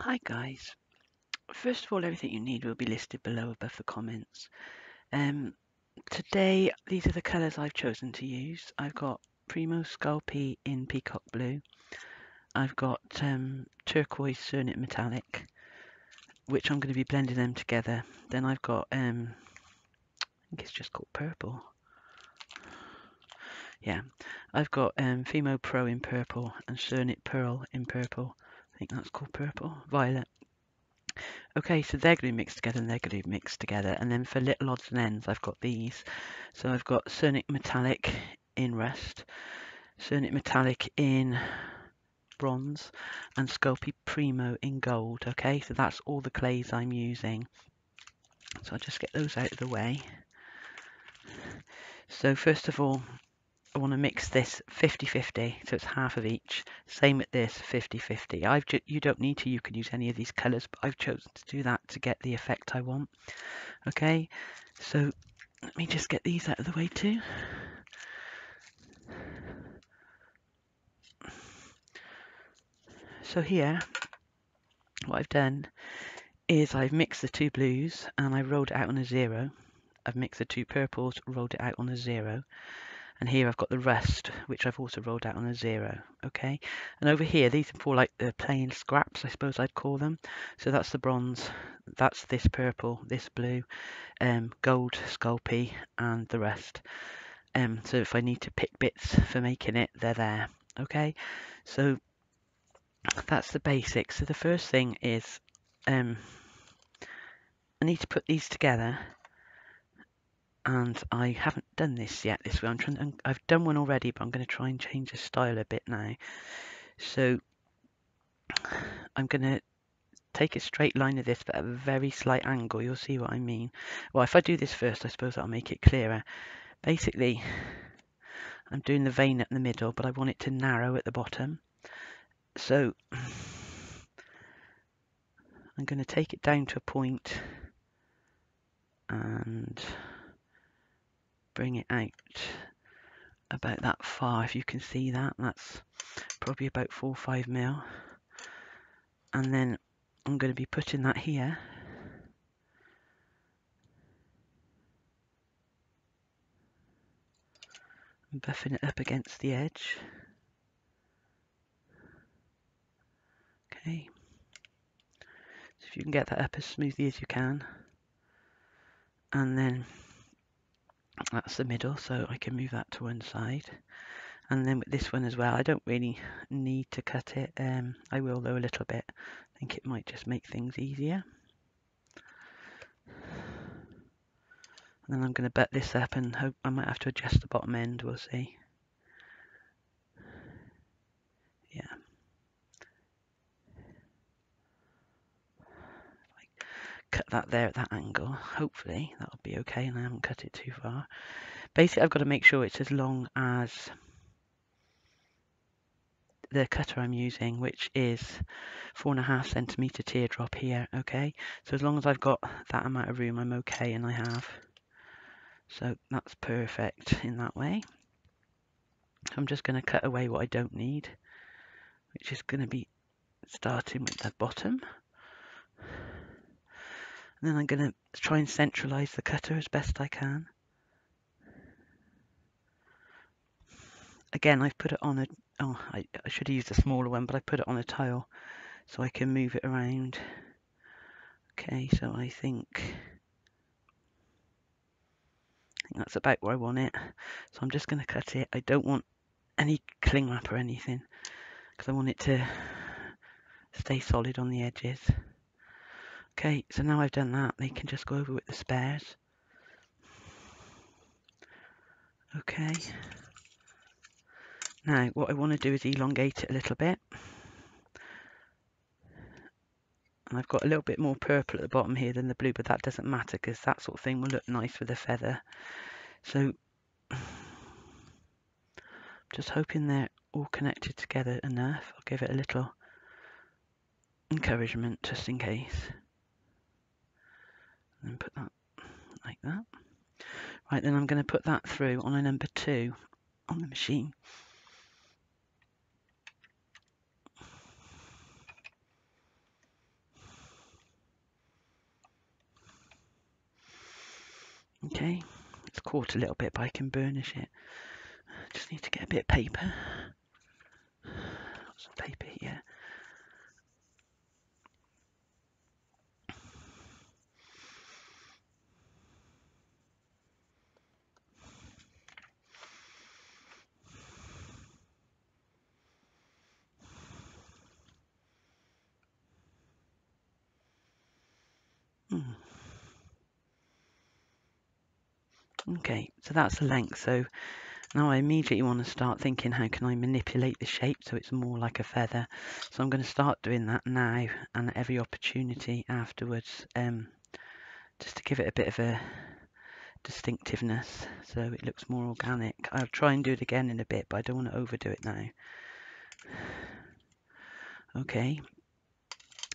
Hi guys. First of all, everything you need will be listed below above the comments. Um, today, these are the colours I've chosen to use. I've got Primo Sculpey in Peacock Blue. I've got um, Turquoise Cernit Metallic, which I'm going to be blending them together. Then I've got, um, I think it's just called Purple. Yeah, I've got um, Fimo Pro in purple and Cernit Pearl in purple. I think that's called purple. Violet. Okay, so they're going to be mixed together and they're going to be mixed together. And then for little odds and ends, I've got these. So I've got Cernit Metallic in rust, Cernit Metallic in bronze, and Sculpey Primo in gold. Okay, so that's all the clays I'm using. So I'll just get those out of the way. So first of all, I want to mix this 50-50, so it's half of each. Same with this 50-50. I've you don't need to, you can use any of these colours, but I've chosen to do that to get the effect I want. Okay, so let me just get these out of the way too. So here, what I've done is I've mixed the two blues and I rolled it out on a zero. I've mixed the two purples, rolled it out on a zero and here I've got the rest which I've also rolled out on a zero okay? And over here these are for like the plain scraps I suppose I'd call them. So that's the bronze that's this purple this blue um, gold Sculpey and the rest. Um, so if I need to pick bits for making it they're there okay? So that's the basics. So the first thing is um, I need to put these together and I haven't done this yet this way. I'm trying. I've done one already, but I'm going to try and change the style a bit now. So I'm going to take a straight line of this, but at a very slight angle. You'll see what I mean. Well, if I do this first, I suppose that'll make it clearer. Basically, I'm doing the vein at the middle, but I want it to narrow at the bottom. So I'm going to take it down to a point and bring it out about that far if you can see that. That's probably about four or five mil. And then I'm going to be putting that here. And buffing it up against the edge. Okay. So if you can get that up as smoothly as you can. And then that's the middle so I can move that to one side. And then with this one as well I don't really need to cut it um, I will though a little bit. I think it might just make things easier. And then I'm going to bet this up and hope I might have to adjust the bottom end we'll see cut that there at that angle. Hopefully that'll be okay and I haven't cut it too far. Basically I've got to make sure it's as long as the cutter I'm using, which is four and a half centimeter teardrop here. Okay, so as long as I've got that amount of room, I'm okay, and I have. So that's perfect in that way. I'm just going to cut away what I don't need, which is going to be starting with the bottom. And then I'm going to try and centralize the cutter as best I can. Again, I've put it on a, oh, I, I should have used a smaller one, but I put it on a tile so I can move it around. Okay, so I think, I think that's about where I want it. So I'm just going to cut it. I don't want any cling wrap or anything because I want it to stay solid on the edges. Okay, so now I've done that, they can just go over with the spares. Okay. Now, what I want to do is elongate it a little bit. And I've got a little bit more purple at the bottom here than the blue, but that doesn't matter because that sort of thing will look nice with a feather. So, just hoping they're all connected together enough. I'll give it a little encouragement just in case and put that like that. Right, then I'm going to put that through on a number two on the machine. Okay, it's caught a little bit, but I can burnish it. Just need to get a bit of paper. Some paper here. Okay, so that's the length. So now I immediately want to start thinking how can I manipulate the shape so it's more like a feather. So I'm going to start doing that now and every opportunity afterwards um, just to give it a bit of a distinctiveness so it looks more organic. I'll try and do it again in a bit but I don't want to overdo it now. Okay,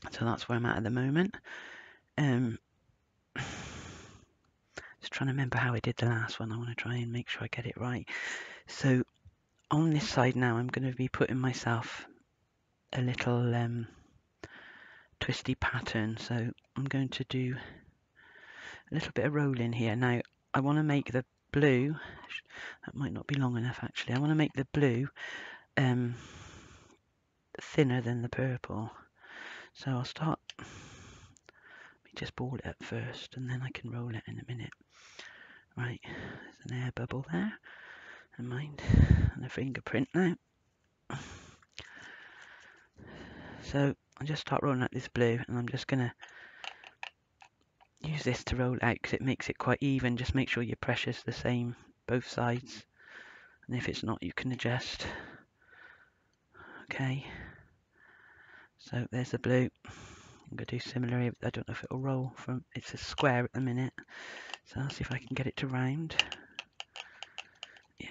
so that's where I'm at at the moment. Um, just trying to remember how I did the last one. I want to try and make sure I get it right. So on this side now, I'm going to be putting myself a little um, twisty pattern. So I'm going to do a little bit of rolling here. Now I want to make the blue, that might not be long enough actually, I want to make the blue um, thinner than the purple. So I'll start, let me just ball it up first and then I can roll it in a minute. Right, there's an air bubble there. And mind, and a fingerprint now. So I'll just start rolling out this blue and I'm just going to use this to roll out because it makes it quite even. Just make sure your pressure's the same both sides. And if it's not, you can adjust. Okay. So there's the blue. I'm going to do similarly. I don't know if it'll roll from, it's a square at the minute. So I'll see if I can get it to round. Yeah.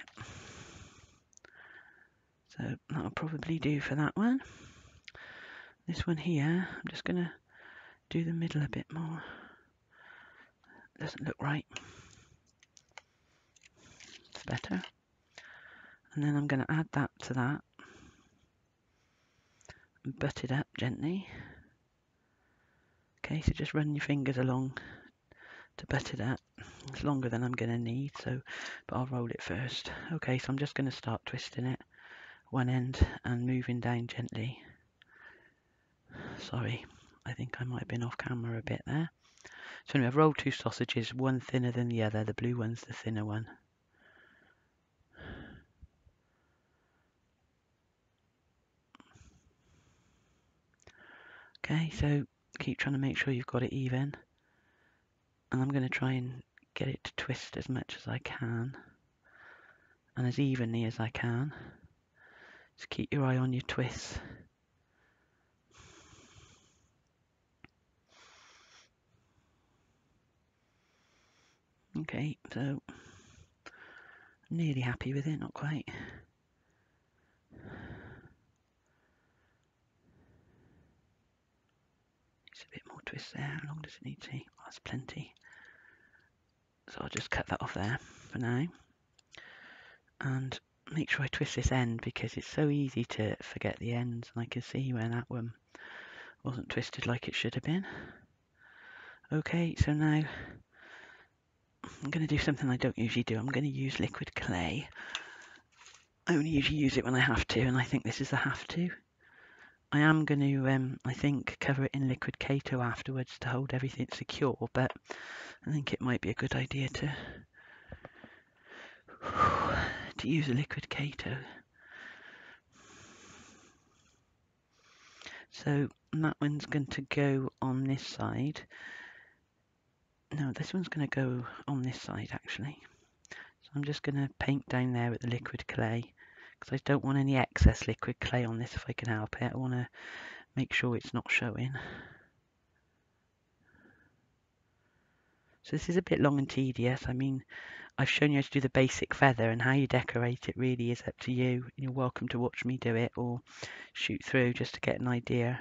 So that'll probably do for that one. This one here, I'm just going to do the middle a bit more. Doesn't look right. It's better. And then I'm going to add that to that. And butt it up gently. Okay, so just run your fingers along to butt that. It's longer than I'm going to need, so but I'll roll it first. Okay, so I'm just going to start twisting it one end and moving down gently. Sorry, I think I might have been off camera a bit there. So anyway, I've rolled two sausages, one thinner than the other. The blue one's the thinner one. Okay, so keep trying to make sure you've got it even. And I'm going to try and get it to twist as much as I can and as evenly as I can. Just keep your eye on your twists. Okay, so nearly happy with it, not quite. It's a bit more twist there. How long does it need to? That's plenty. So I'll just cut that off there for now. And make sure I twist this end because it's so easy to forget the ends. And I can see where that one wasn't twisted like it should have been. Okay, so now I'm going to do something I don't usually do. I'm going to use liquid clay. I only usually use it when I have to, and I think this is the have to. I am going to, um, I think, cover it in liquid Kato afterwards to hold everything secure, but I think it might be a good idea to to use a liquid Kato. So that one's going to go on this side. No, this one's going to go on this side actually. So I'm just going to paint down there with the liquid clay because I don't want any excess liquid clay on this if I can help it. I want to make sure it's not showing. So this is a bit long and tedious. I mean, I've shown you how to do the basic feather and how you decorate it really is up to you. You're welcome to watch me do it or shoot through just to get an idea.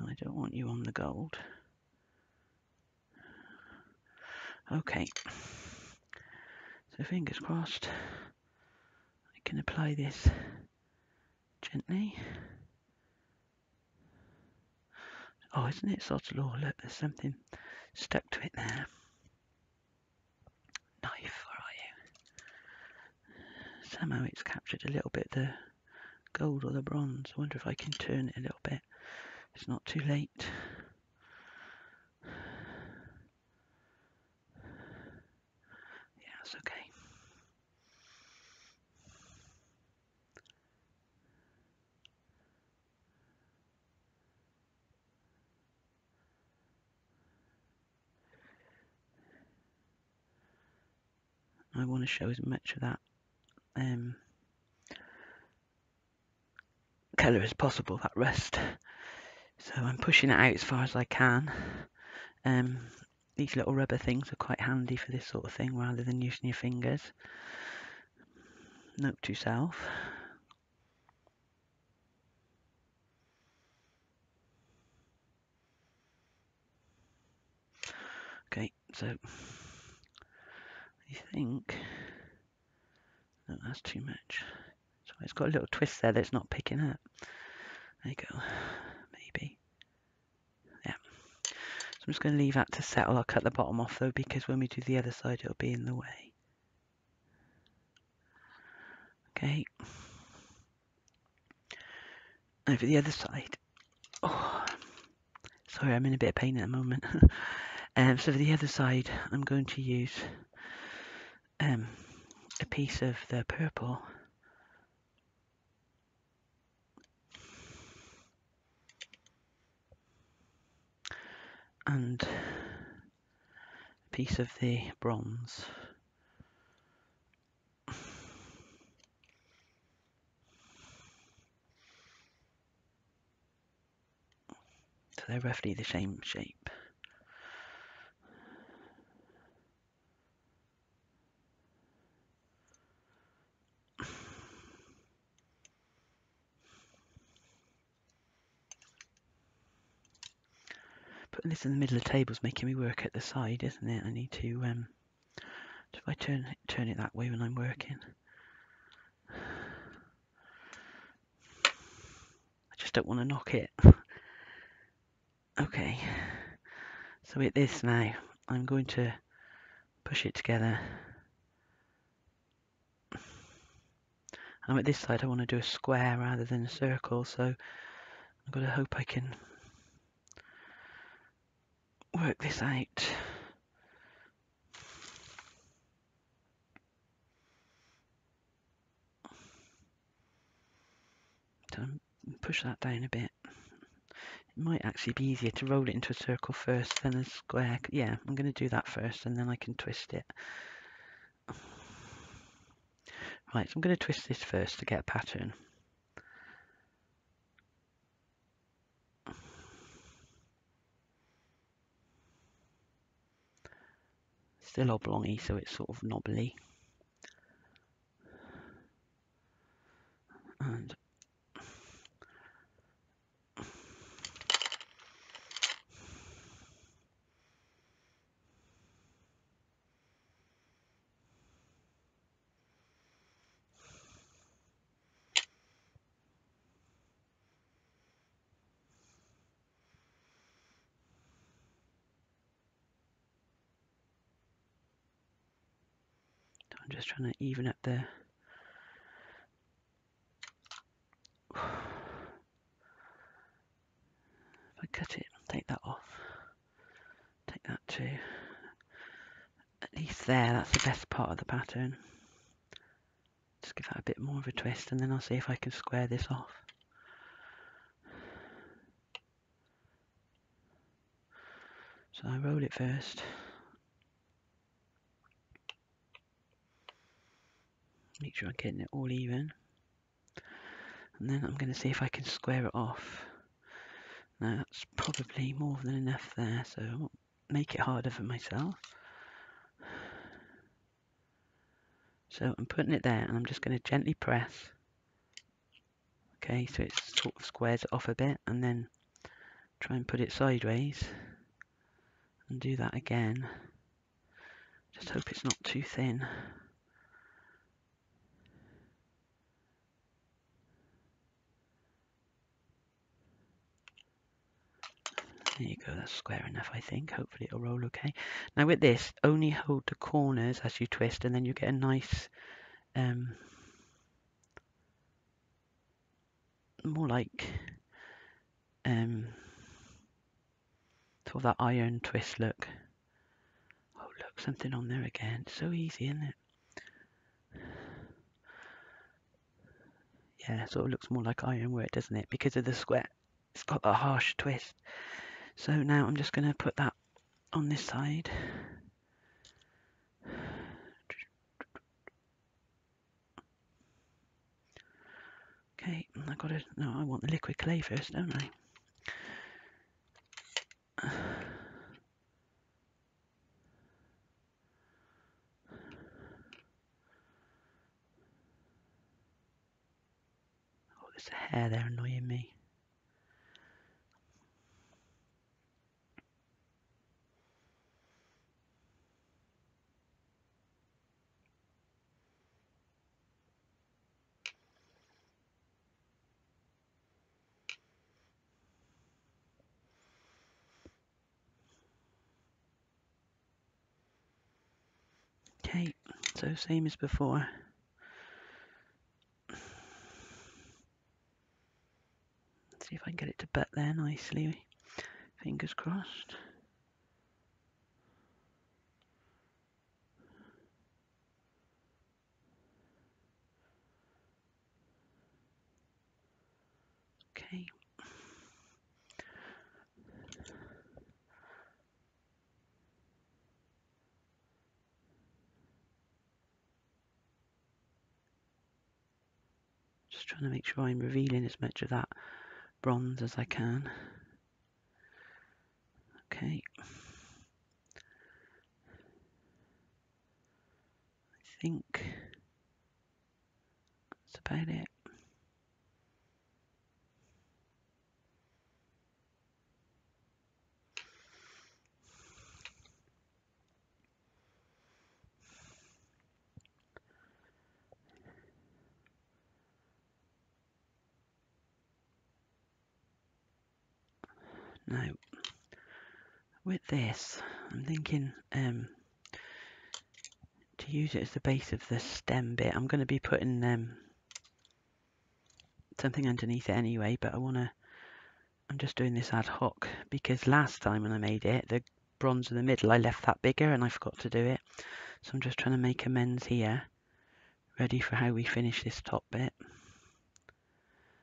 I don't want you on the gold. Okay. So fingers crossed. Can apply this gently. Oh, isn't it of law? Look, there's something stuck to it there. knife, where are you? Somehow it's captured a little bit the gold or the bronze. I wonder if I can turn it a little bit. It's not too late. I want to show as much of that um, colour as possible, that rust. So I'm pushing it out as far as I can. Um, these little rubber things are quite handy for this sort of thing rather than using your fingers. Note to self. Okay, so I think no, that's too much. So it's got a little twist there that's not picking up. There you go, maybe. Yeah. So I'm just going to leave that to settle. I'll cut the bottom off though because when we do the other side it'll be in the way. Okay. Over the other side. Oh, sorry, I'm in a bit of pain at the moment. um, so for the other side, I'm going to use um, a piece of the purple and a piece of the bronze. So they're roughly the same shape. Putting this in the middle of the table is making me work at the side, isn't it? I need to, um, if I turn, turn it that way when I'm working. I just don't want to knock it. okay, so with this now, I'm going to push it together. And at this side I want to do a square rather than a circle, so I've got to hope I can work this out. Push that down a bit. It might actually be easier to roll it into a circle first, then a square. Yeah, I'm going to do that first, and then I can twist it. Right, so I'm going to twist this first to get a pattern. Still oblongy, so it's sort of knobbly. And I'm just trying to even up the if I cut it, take that off, take that too. At least there, that's the best part of the pattern. Just give that a bit more of a twist and then I'll see if I can square this off. So I roll it first. Make sure I'm getting it all even. And then I'm going to see if I can square it off. Now that's probably more than enough there so I won't make it harder for myself. So I'm putting it there and I'm just going to gently press. Okay so it sort of squares it off a bit and then try and put it sideways and do that again. Just hope it's not too thin There you go, that's square enough, I think. Hopefully it'll roll okay. Now with this, only hold the corners as you twist and then you get a nice, um, more like, um, sort of that iron twist look. Oh look, something on there again. So easy, isn't it? Yeah, sort of looks more like ironwork, doesn't it? Because of the square. It's got a harsh twist. So now I'm just going to put that on this side. Okay, I've got to, no, I want the liquid clay first, don't I? Oh, there's a hair there annoying me. Okay, so same as before. See if I can get it to butt there nicely. Fingers crossed. Okay. Trying to make sure I'm revealing as much of that bronze as I can. Okay. I think that's about it. Now, with this, I'm thinking um, to use it as the base of the stem bit. I'm going to be putting um, something underneath it anyway, but I want to, I'm just doing this ad hoc because last time when I made it, the bronze in the middle, I left that bigger and I forgot to do it. So I'm just trying to make amends here, ready for how we finish this top bit.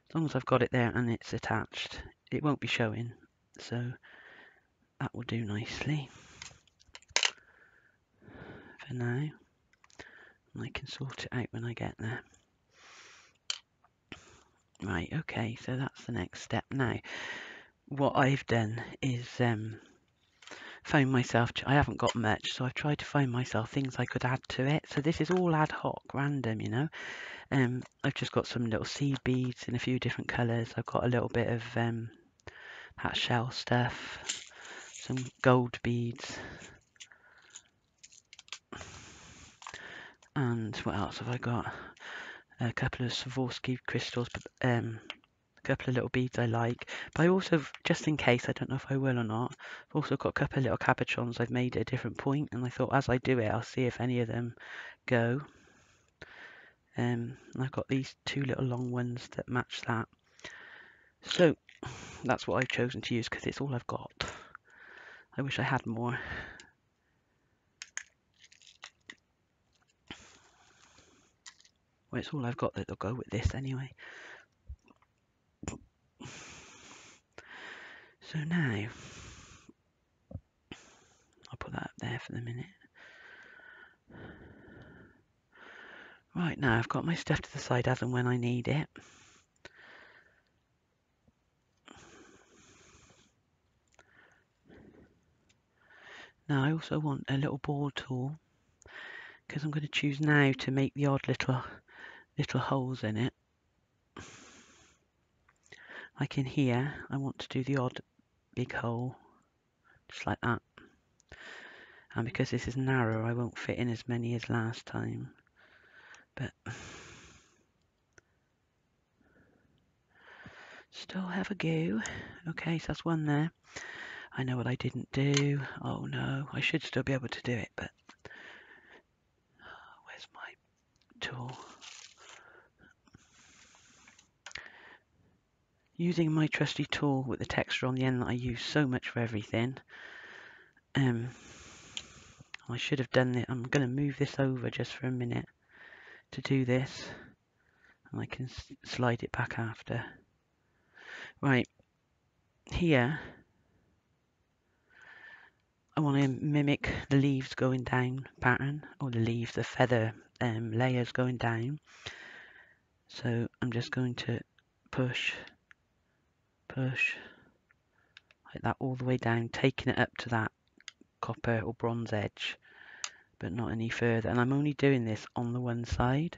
As long as I've got it there and it's attached, it won't be showing so that will do nicely for now. And I can sort it out when I get there. Right, okay, so that's the next step. Now, what I've done is um, found myself, I haven't got much, so I've tried to find myself things I could add to it. So this is all ad hoc, random, you know. Um, I've just got some little seed beads in a few different colours. I've got a little bit of um, that shell stuff, some gold beads, and what else have I got? A couple of Swarovski crystals, um, a couple of little beads I like. But I also, just in case, I don't know if I will or not, I've also got a couple of little cabochons I've made at a different point, and I thought as I do it, I'll see if any of them go. Um, and I've got these two little long ones that match that. So that's what I've chosen to use because it's all I've got. I wish I had more. Well, it's all I've got that'll go with this anyway. So now, I'll put that up there for the minute. Right now, I've got my stuff to the side as and when I need it. Now I also want a little ball tool because I'm going to choose now to make the odd little little holes in it. Like in here, I want to do the odd big hole, just like that. And because this is narrow, I won't fit in as many as last time. But still have a go. Okay, so that's one there. I know what I didn't do. Oh no, I should still be able to do it, but where's my tool? Using my trusty tool with the texture on the end that I use so much for everything. Um, I should have done it. I'm going to move this over just for a minute to do this. And I can slide it back after. Right, here I want to mimic the leaves going down pattern or the leaves, the feather um, layers going down. So I'm just going to push, push like that all the way down, taking it up to that copper or bronze edge, but not any further. And I'm only doing this on the one side.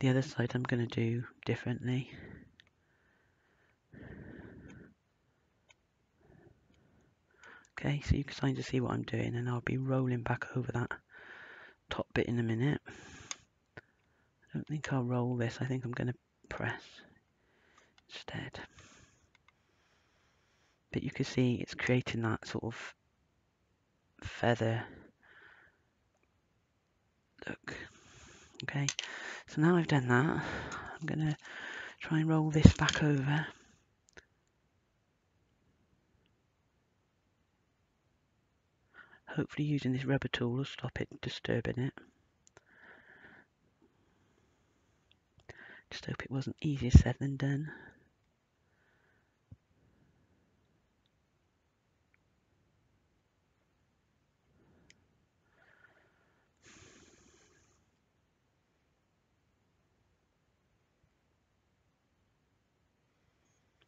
The other side I'm going to do differently. Okay, so you can kind of see what I'm doing and I'll be rolling back over that top bit in a minute. I don't think I'll roll this, I think I'm going to press instead. But you can see it's creating that sort of feather look. Okay, so now I've done that, I'm going to try and roll this back over. Hopefully using this rubber tool will stop it disturbing it. Just hope it wasn't easier said than done.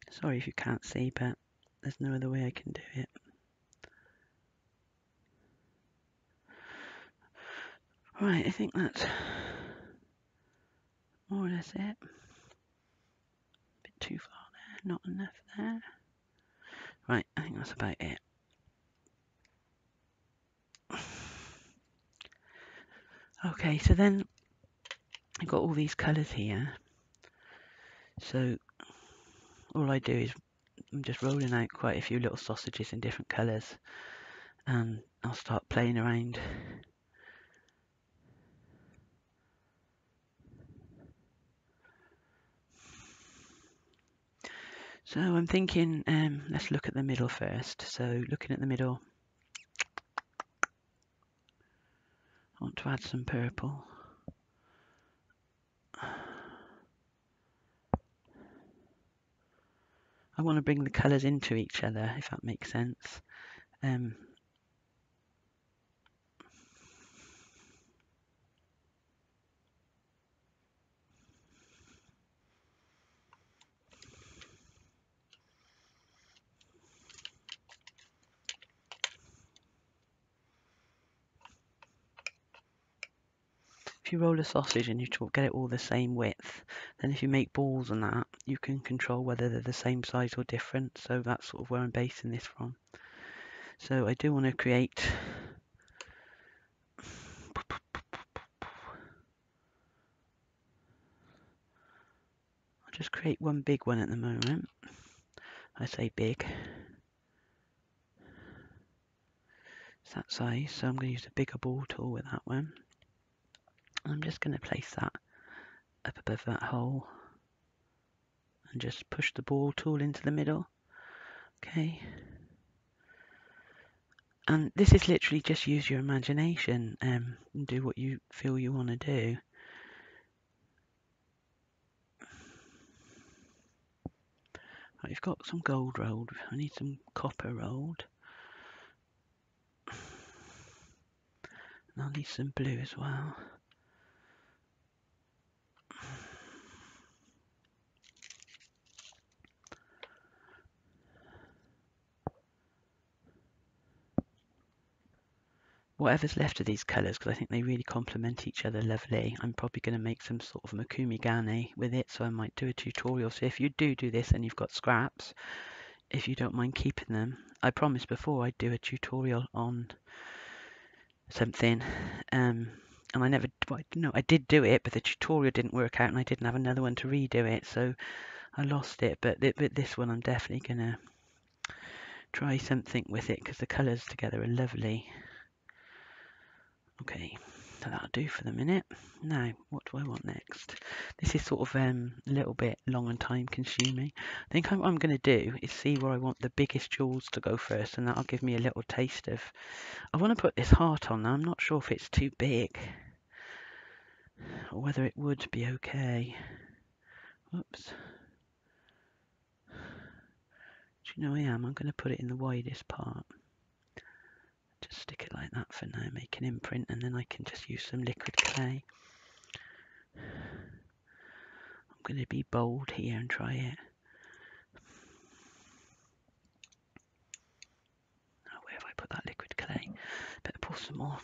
Sorry if you can't see, but there's no other way I can do it. Right, I think that's more or less it. A bit too far there, not enough there. Right, I think that's about it. Okay, so then I've got all these colours here. So all I do is I'm just rolling out quite a few little sausages in different colours and I'll start playing around So I'm thinking, um, let's look at the middle first. So looking at the middle, I want to add some purple. I want to bring the colours into each other, if that makes sense. Um, if you roll a sausage and you get it all the same width, then if you make balls and that, you can control whether they're the same size or different. So that's sort of where I'm basing this from. So I do want to create I'll just create one big one at the moment. I say big. It's that size, so I'm going to use a bigger ball tool with that one. I'm just going to place that up above that hole and just push the ball tool into the middle. Okay. And this is literally just use your imagination um, and do what you feel you want to do. Right, you've got some gold rolled. I need some copper rolled. And I'll need some blue as well. Whatever's left of these colours, because I think they really complement each other lovely, I'm probably going to make some sort of Mokume-Gane with it, so I might do a tutorial. So if you do do this and you've got scraps, if you don't mind keeping them, I promised before I'd do a tutorial on something, um, and I never, no, I did do it, but the tutorial didn't work out, and I didn't have another one to redo it, so I lost it, but th with this one I'm definitely gonna try something with it because the colours together are lovely. Okay, so that'll do for the minute. Now, what do I want next? This is sort of um, a little bit long and time consuming. I think what I'm going to do is see where I want the biggest jewels to go first and that'll give me a little taste of... I want to put this heart on now. I'm not sure if it's too big or whether it would be okay. Whoops. Do you know I am? I'm going to put it in the widest part. Just stick it like that for now, make an imprint, and then I can just use some liquid clay. I'm going to be bold here and try it. Oh, where have I put that liquid clay? Better pour some more.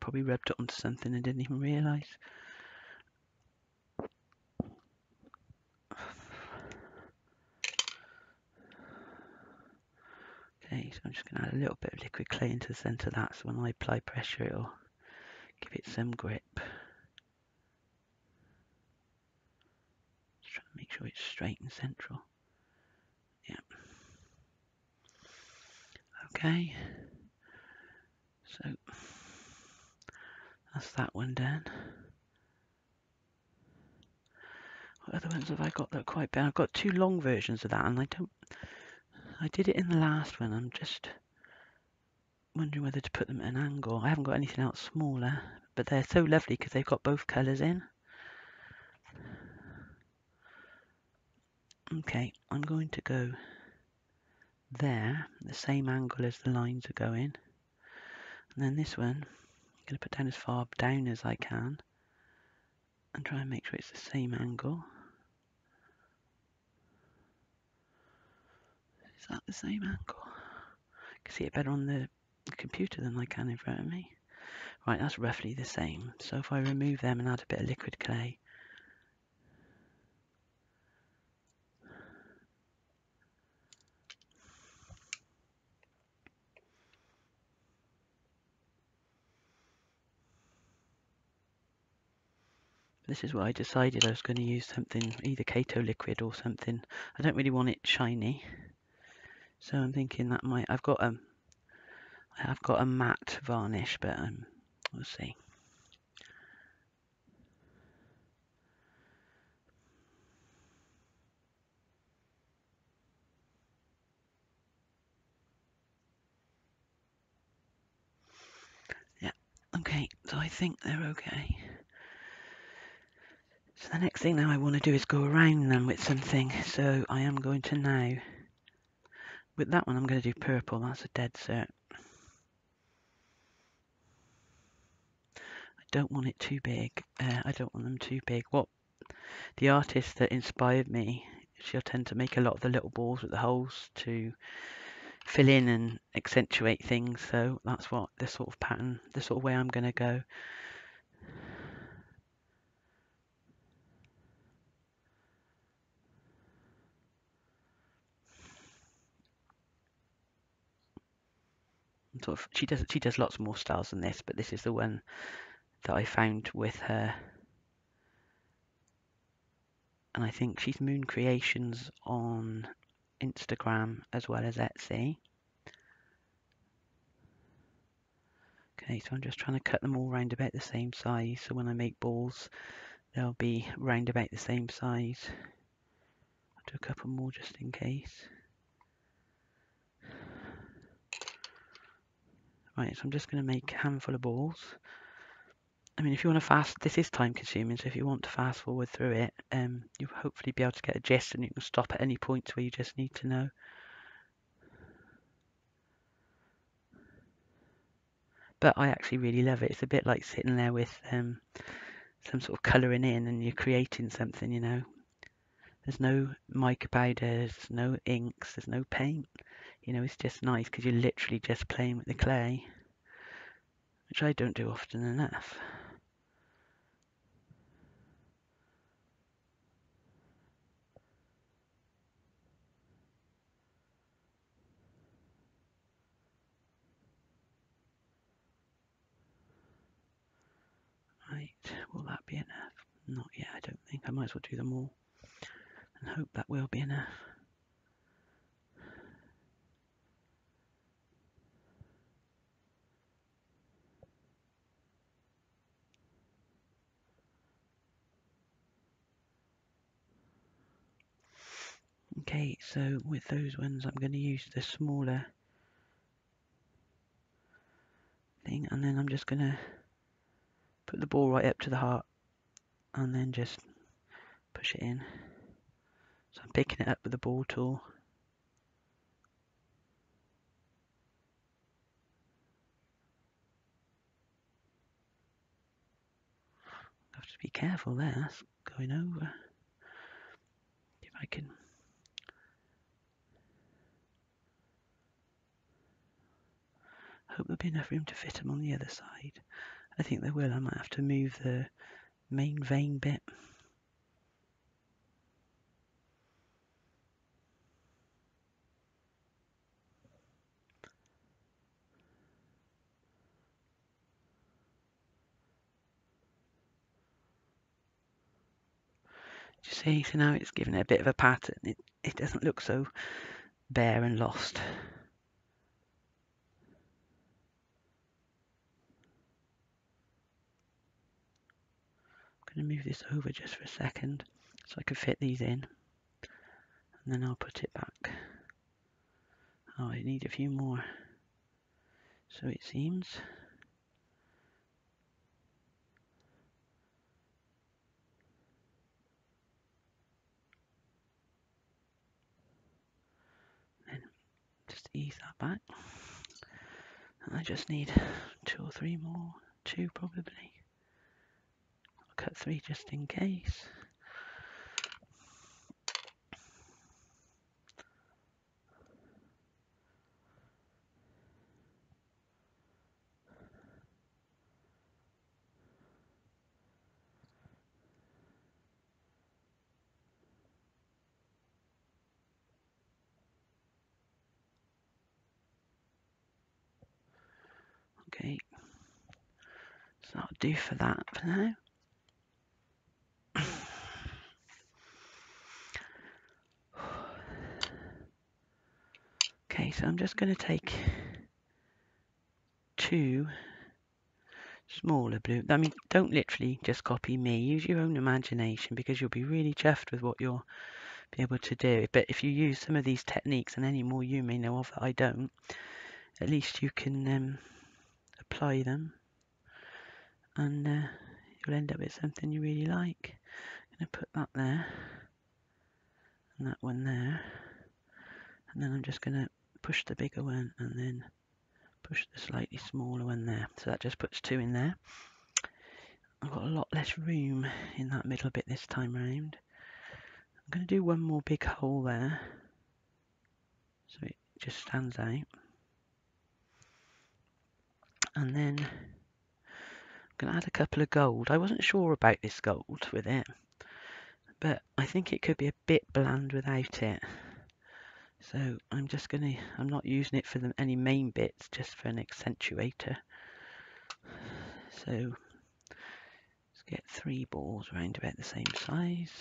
Probably rubbed it onto something and didn't even realise. Okay, so I'm just going to add a little bit of liquid clay into the centre of that so when I apply pressure it'll give it some grip. Just trying to make sure it's straight and central. Yeah. Okay. So that's that one done. What other ones have I got that are quite big? I've got two long versions of that and I don't I did it in the last one. I'm just wondering whether to put them at an angle. I haven't got anything else smaller, but they're so lovely because they've got both colours in. Okay, I'm going to go there, the same angle as the lines are going. And then this one, I'm going to put down as far down as I can and try and make sure it's the same angle. Is that the same angle? I can see it better on the computer than I can in front of me. Right, that's roughly the same. So if I remove them and add a bit of liquid clay, this is what I decided I was going to use something, either Kato liquid or something. I don't really want it shiny. So I'm thinking that might, I've got a, I have got a matte varnish, but um, we'll see. Yeah, okay, so I think they're okay. So the next thing now I want to do is go around them with something. So I am going to now with that one, I'm going to do purple. That's a dead cert. I don't want it too big. Uh, I don't want them too big. What the artist that inspired me, she'll tend to make a lot of the little balls with the holes to fill in and accentuate things. So that's what the sort of pattern, the sort of way I'm going to go. Sort of she does she does lots more styles than this, but this is the one that I found with her. And I think she's Moon Creations on Instagram as well as Etsy. Okay, so I'm just trying to cut them all round about the same size. So when I make balls, they'll be round about the same size. I'll do a couple more just in case. Right, so I'm just going to make a handful of balls. I mean, if you want to fast, this is time consuming, so if you want to fast forward through it, um, you'll hopefully be able to get a gist and you can stop at any point where you just need to know. But I actually really love it. It's a bit like sitting there with um, some sort of colouring in and you're creating something, you know. There's no mica powders, no inks, there's no paint. You know, it's just nice because you're literally just playing with the clay, which I don't do often enough. Right, will that be enough? Not yet, I don't think. I might as well do them all and hope that will be enough. Okay, so with those ones, I'm going to use the smaller thing, and then I'm just going to put the ball right up to the heart, and then just push it in. So I'm picking it up with the ball tool. I have to be careful there, that's going over. If I can Hope there'll be enough room to fit them on the other side. I think there will. I might have to move the main vein bit. Do you see? So now it's given it a bit of a pattern. It, it doesn't look so bare and lost. Going to move this over just for a second so I can fit these in and then I'll put it back. Oh, I need a few more. So it seems. Then just ease that back. And I just need two or three more, two probably cut three just in case. Okay, so that'll do for that for now. So I'm just going to take two smaller blue. I mean, don't literally just copy me. Use your own imagination because you'll be really chuffed with what you'll be able to do. But if you use some of these techniques and any more you may know of that I don't, at least you can um, apply them and uh, you'll end up with something you really like. I'm going to put that there and that one there and then I'm just going to push the bigger one and then push the slightly smaller one there so that just puts two in there I've got a lot less room in that middle bit this time round I'm going to do one more big hole there so it just stands out and then I'm going to add a couple of gold. I wasn't sure about this gold with it, but I think it could be a bit bland without it. So I'm just going to, I'm not using it for the, any main bits, just for an accentuator. So let's get three balls around about the same size.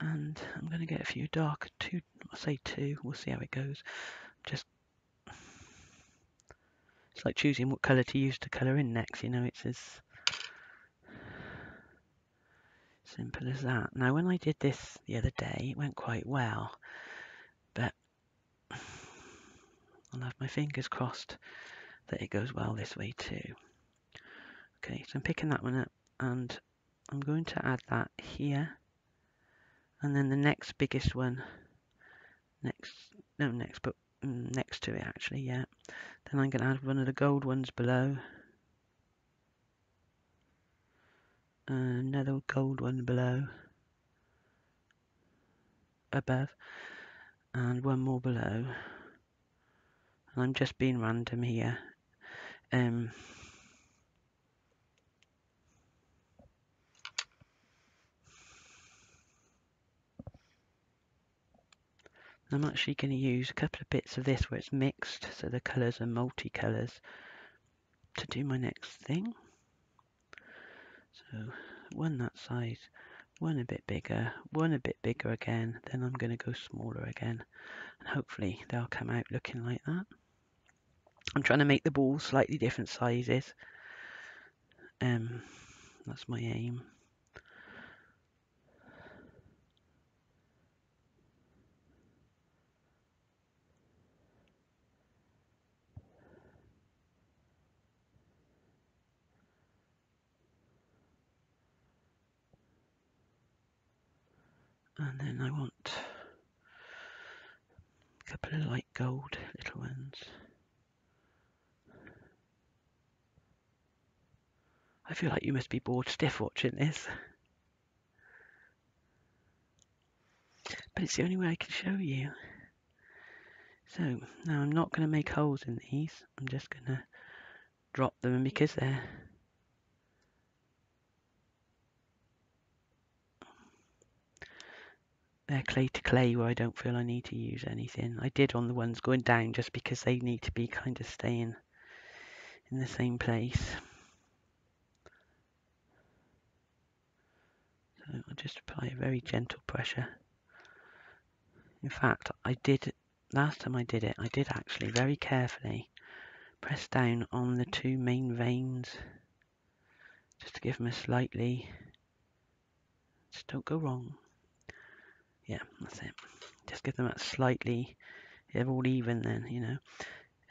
And I'm going to get a few dark two I'll say two we'll see how it goes. Just it's like choosing what colour to use to colour in next you know it's as simple as that. Now when I did this the other day it went quite well but I'll have my fingers crossed that it goes well this way too. Okay so I'm picking that one up and I'm going to add that here and then the next biggest one. Next no next but mm, next to it actually yeah. Then I'm going to add one of the gold ones below. Another gold one below. Above. And one more below. And I'm just being random here. Um, I'm actually going to use a couple of bits of this where it's mixed, so the colours are multicolours, to do my next thing. So one that size, one a bit bigger, one a bit bigger again, then I'm going to go smaller again, and hopefully they'll come out looking like that. I'm trying to make the balls slightly different sizes. Um, that's my aim. and then I want a couple of light gold little ones. I feel like you must be bored stiff watching this. But it's the only way I can show you. So now I'm not going to make holes in these. I'm just going to drop them and because they're they're clay to clay where I don't feel I need to use anything. I did on the ones going down just because they need to be kind of staying in the same place. So I'll just apply a very gentle pressure. In fact, I did, last time I did it, I did actually very carefully press down on the two main veins just to give them a slightly, just don't go wrong, yeah, that's it. Just give them that slightly, they're all even then, you know.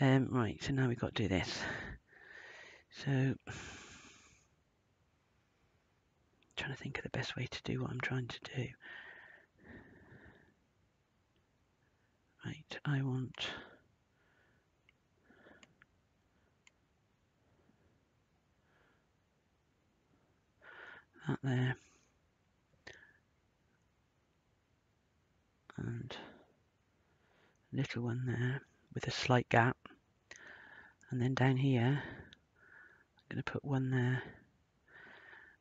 Um, right, so now we've got to do this. So, trying to think of the best way to do what I'm trying to do. Right, I want that there. And little one there with a slight gap. And then down here I'm going to put one there.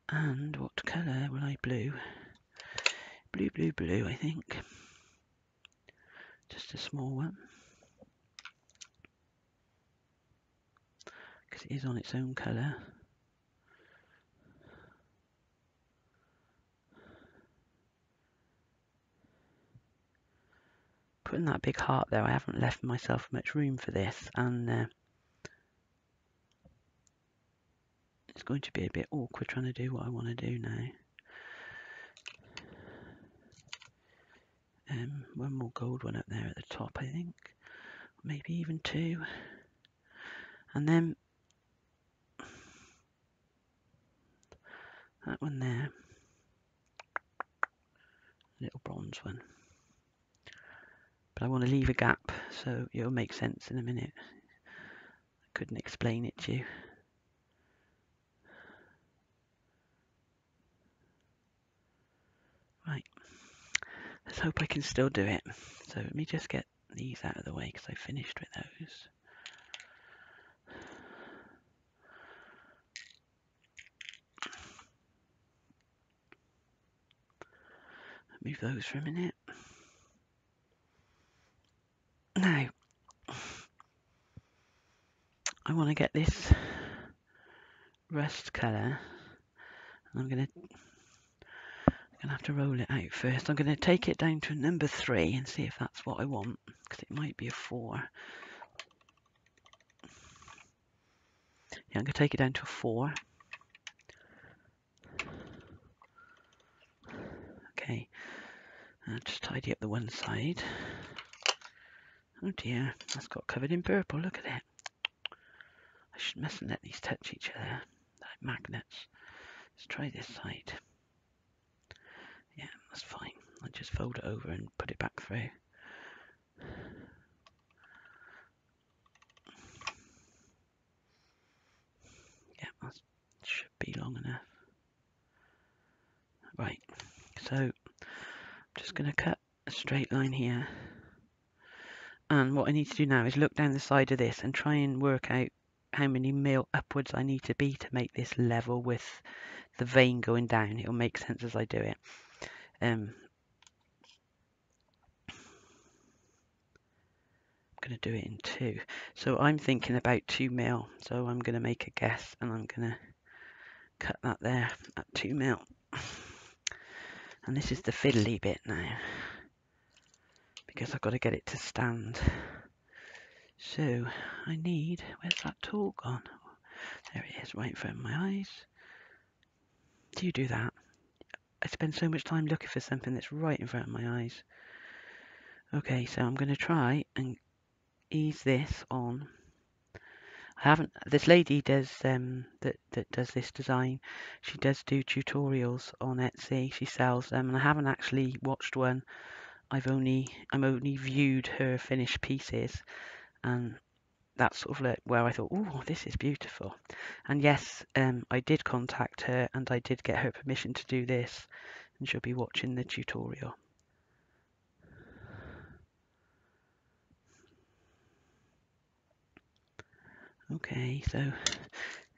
And what colour will I? Blue. Blue blue blue I think. Just a small one. Because it is on its own colour putting that big heart there, I haven't left myself much room for this, and uh, it's going to be a bit awkward trying to do what I want to do now. Um, one more gold one up there at the top, I think, maybe even two, and then that one there, little bronze one but I want to leave a gap so it'll make sense in a minute. I couldn't explain it to you. Right, let's hope I can still do it. So let me just get these out of the way because I finished with those. Move those for a minute. Now, I want to get this rust colour. I'm going to I'm gonna have to roll it out first. I'm going to take it down to number three and see if that's what I want because it might be a four. Yeah, I'm going to take it down to a four. Okay, I'll just tidy up the one side. Oh dear, that's got covered in purple. Look at it. I should mustn't let these touch each other. Like magnets. Let's try this side. Yeah, that's fine. I'll just fold it over and put it back through. Yeah, that should be long enough. Right, so I'm just going to cut a straight line here and what I need to do now is look down the side of this and try and work out how many mil upwards I need to be to make this level with the vein going down. It'll make sense as I do it. Um, I'm going to do it in two. So I'm thinking about two mil. So I'm going to make a guess and I'm going to cut that there at two mil. And this is the fiddly bit now because I've got to get it to stand. So I need, where's that tool gone? There it is, right in front of my eyes. Do you do that? I spend so much time looking for something that's right in front of my eyes. Okay, so I'm going to try and ease this on. I haven't. This lady does um that that does this design. She does do tutorials on Etsy. She sells them, and I haven't actually watched one. I've only I'm only viewed her finished pieces, and that's sort of like where I thought, oh, this is beautiful. And yes, um, I did contact her, and I did get her permission to do this, and she'll be watching the tutorial. Okay, so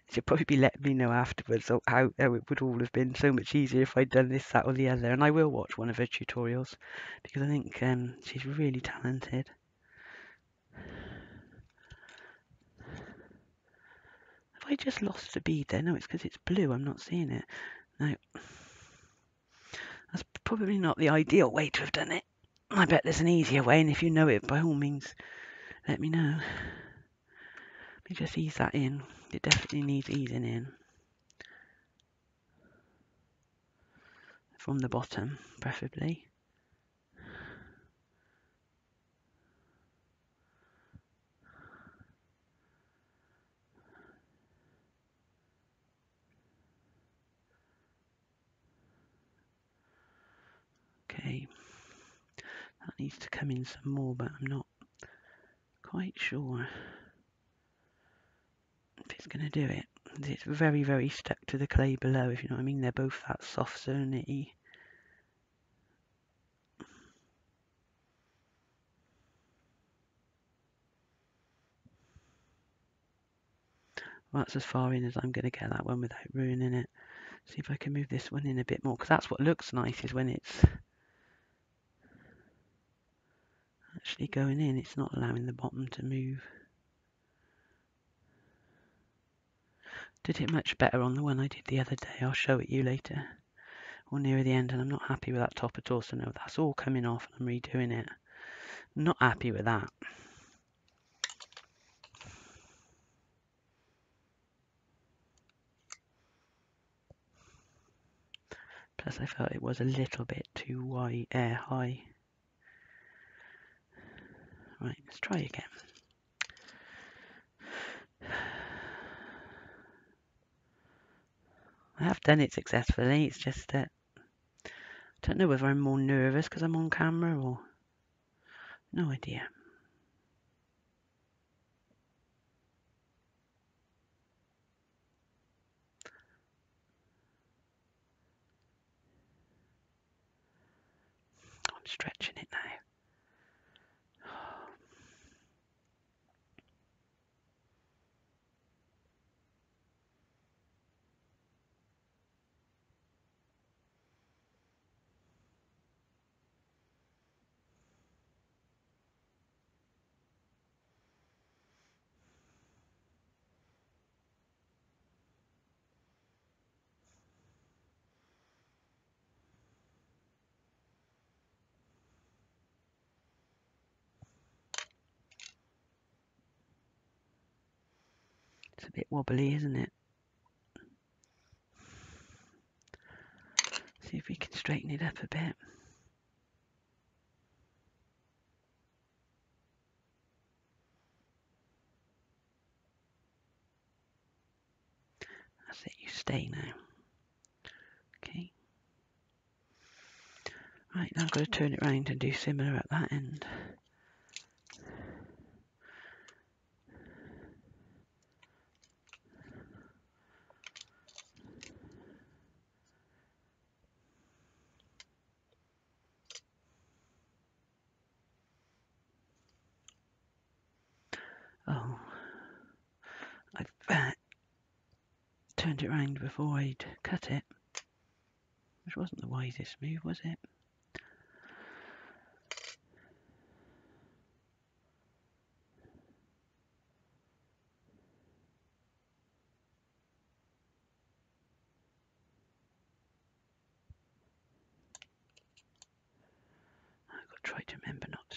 she'll probably be letting me know afterwards how, how it would all have been so much easier if I'd done this, that, or the other. And I will watch one of her tutorials because I think um, she's really talented. I just lost a bead there? No, it's because it's blue. I'm not seeing it. No. That's probably not the ideal way to have done it. I bet there's an easier way, and if you know it, by all means, let me know Let me just ease that in. It definitely needs easing in. From the bottom, preferably. Okay, that needs to come in some more, but I'm not quite sure if it's going to do it. It's very, very stuck to the clay below, if you know what I mean. They're both that soft Cernit. Well, that's as far in as I'm going to get that one without ruining it. See if I can move this one in a bit more, because that's what looks nice, is when it's actually going in, it's not allowing the bottom to move. did it much better on the one I did the other day. I'll show it you later. Or near the end and I'm not happy with that top at all so no that's all coming off and I'm redoing it. Not happy with that. Plus I felt it was a little bit too wide air high right let's try again I have done it successfully. It's just that I don't know whether I'm more nervous because I'm on camera or no idea. I'm stretching it now. It's a bit wobbly, isn't it? See if we can straighten it up a bit. That's it, you stay now. Okay. Right, now I've got to turn it around and do similar at that end. I've uh, turned it round before I'd cut it, which wasn't the wisest move, was it?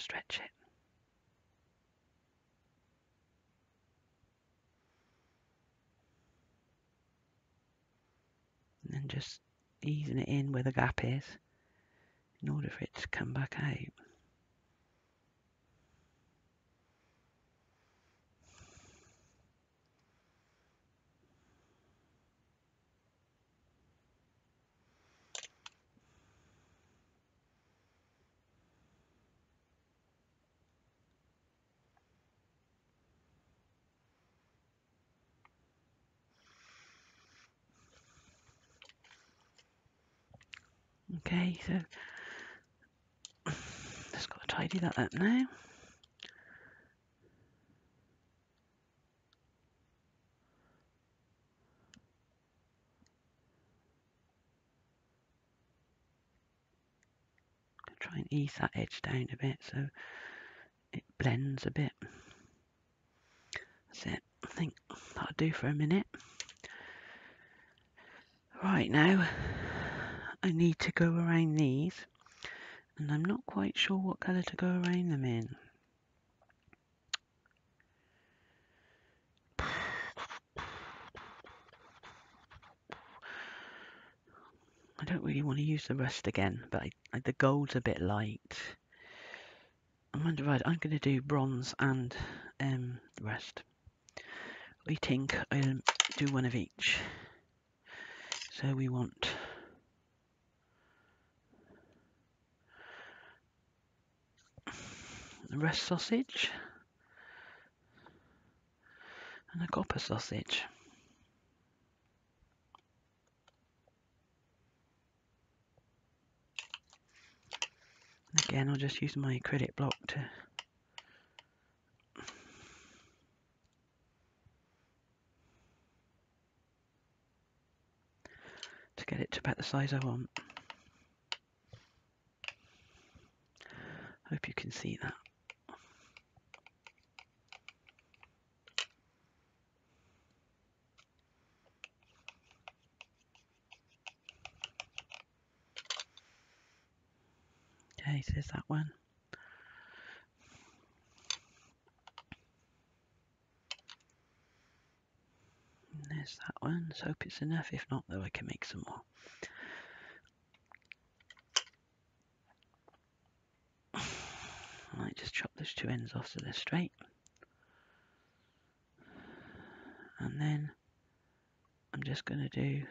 stretch it. And then just easing it in where the gap is in order for it to come back out. Okay, so just got to tidy that up now. Try and ease that edge down a bit so it blends a bit. That's it. I think that'll do for a minute. Right now, I need to go around these and I'm not quite sure what colour to go around them in. I don't really want to use the rust again, but I, I, the gold's a bit light. I'm wondering, right, I'm going to do bronze and um, rust. We think I'll do one of each. So we want a rust sausage and a copper sausage. Again, I'll just use my credit block to to get it to about the size I want. Hope you can see that. There's that one. And there's that one. Hope it's enough. If not, though, I can make some more. I might just chop those two ends off so they're straight. And then I'm just going to do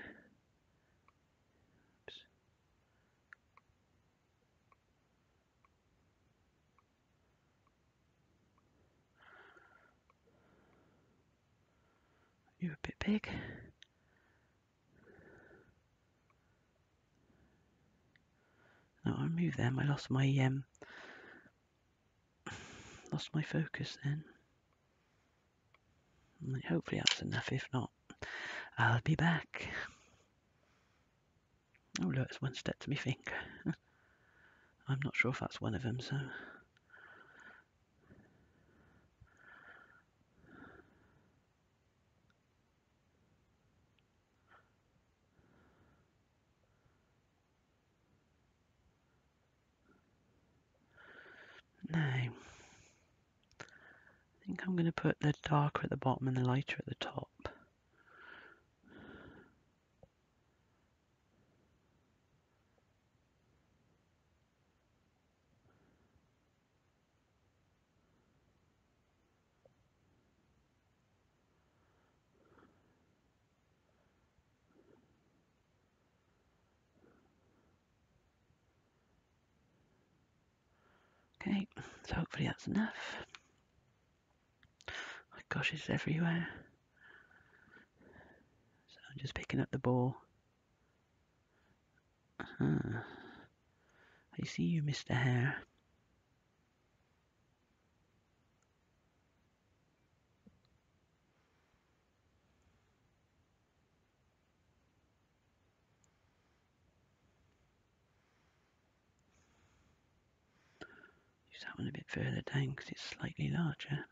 You're a bit big. No, I removed them. I lost my um lost my focus then. Hopefully that's enough. If not, I'll be back. Oh look, it's one step to my finger. I'm not sure if that's one of them, so Now, I think I'm going to put the darker at the bottom and the lighter at the top. Okay, so hopefully that's enough. My gosh, it's everywhere. So I'm just picking up the ball. Uh -huh. I see you, Mr. Hair. that one a bit further down because it's slightly larger.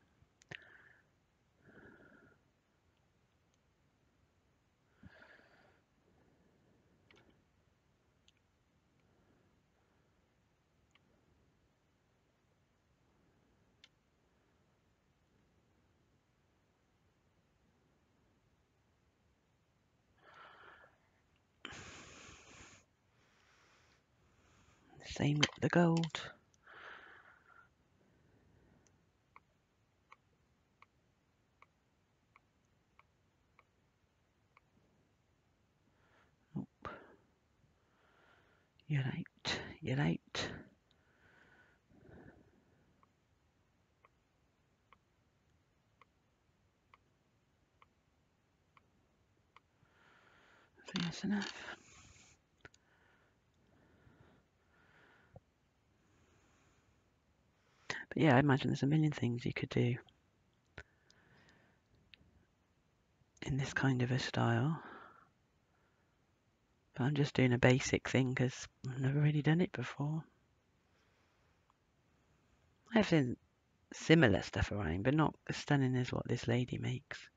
same with the gold You're out. That's enough. But yeah, I imagine there's a million things you could do in this kind of a style. But I'm just doing a basic thing because I've never really done it before. I've seen similar stuff around, but not as stunning as what this lady makes.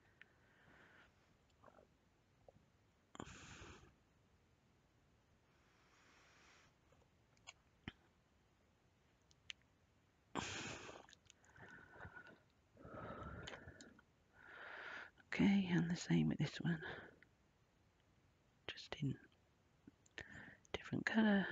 Okay, and the same with this one. Just in different colour.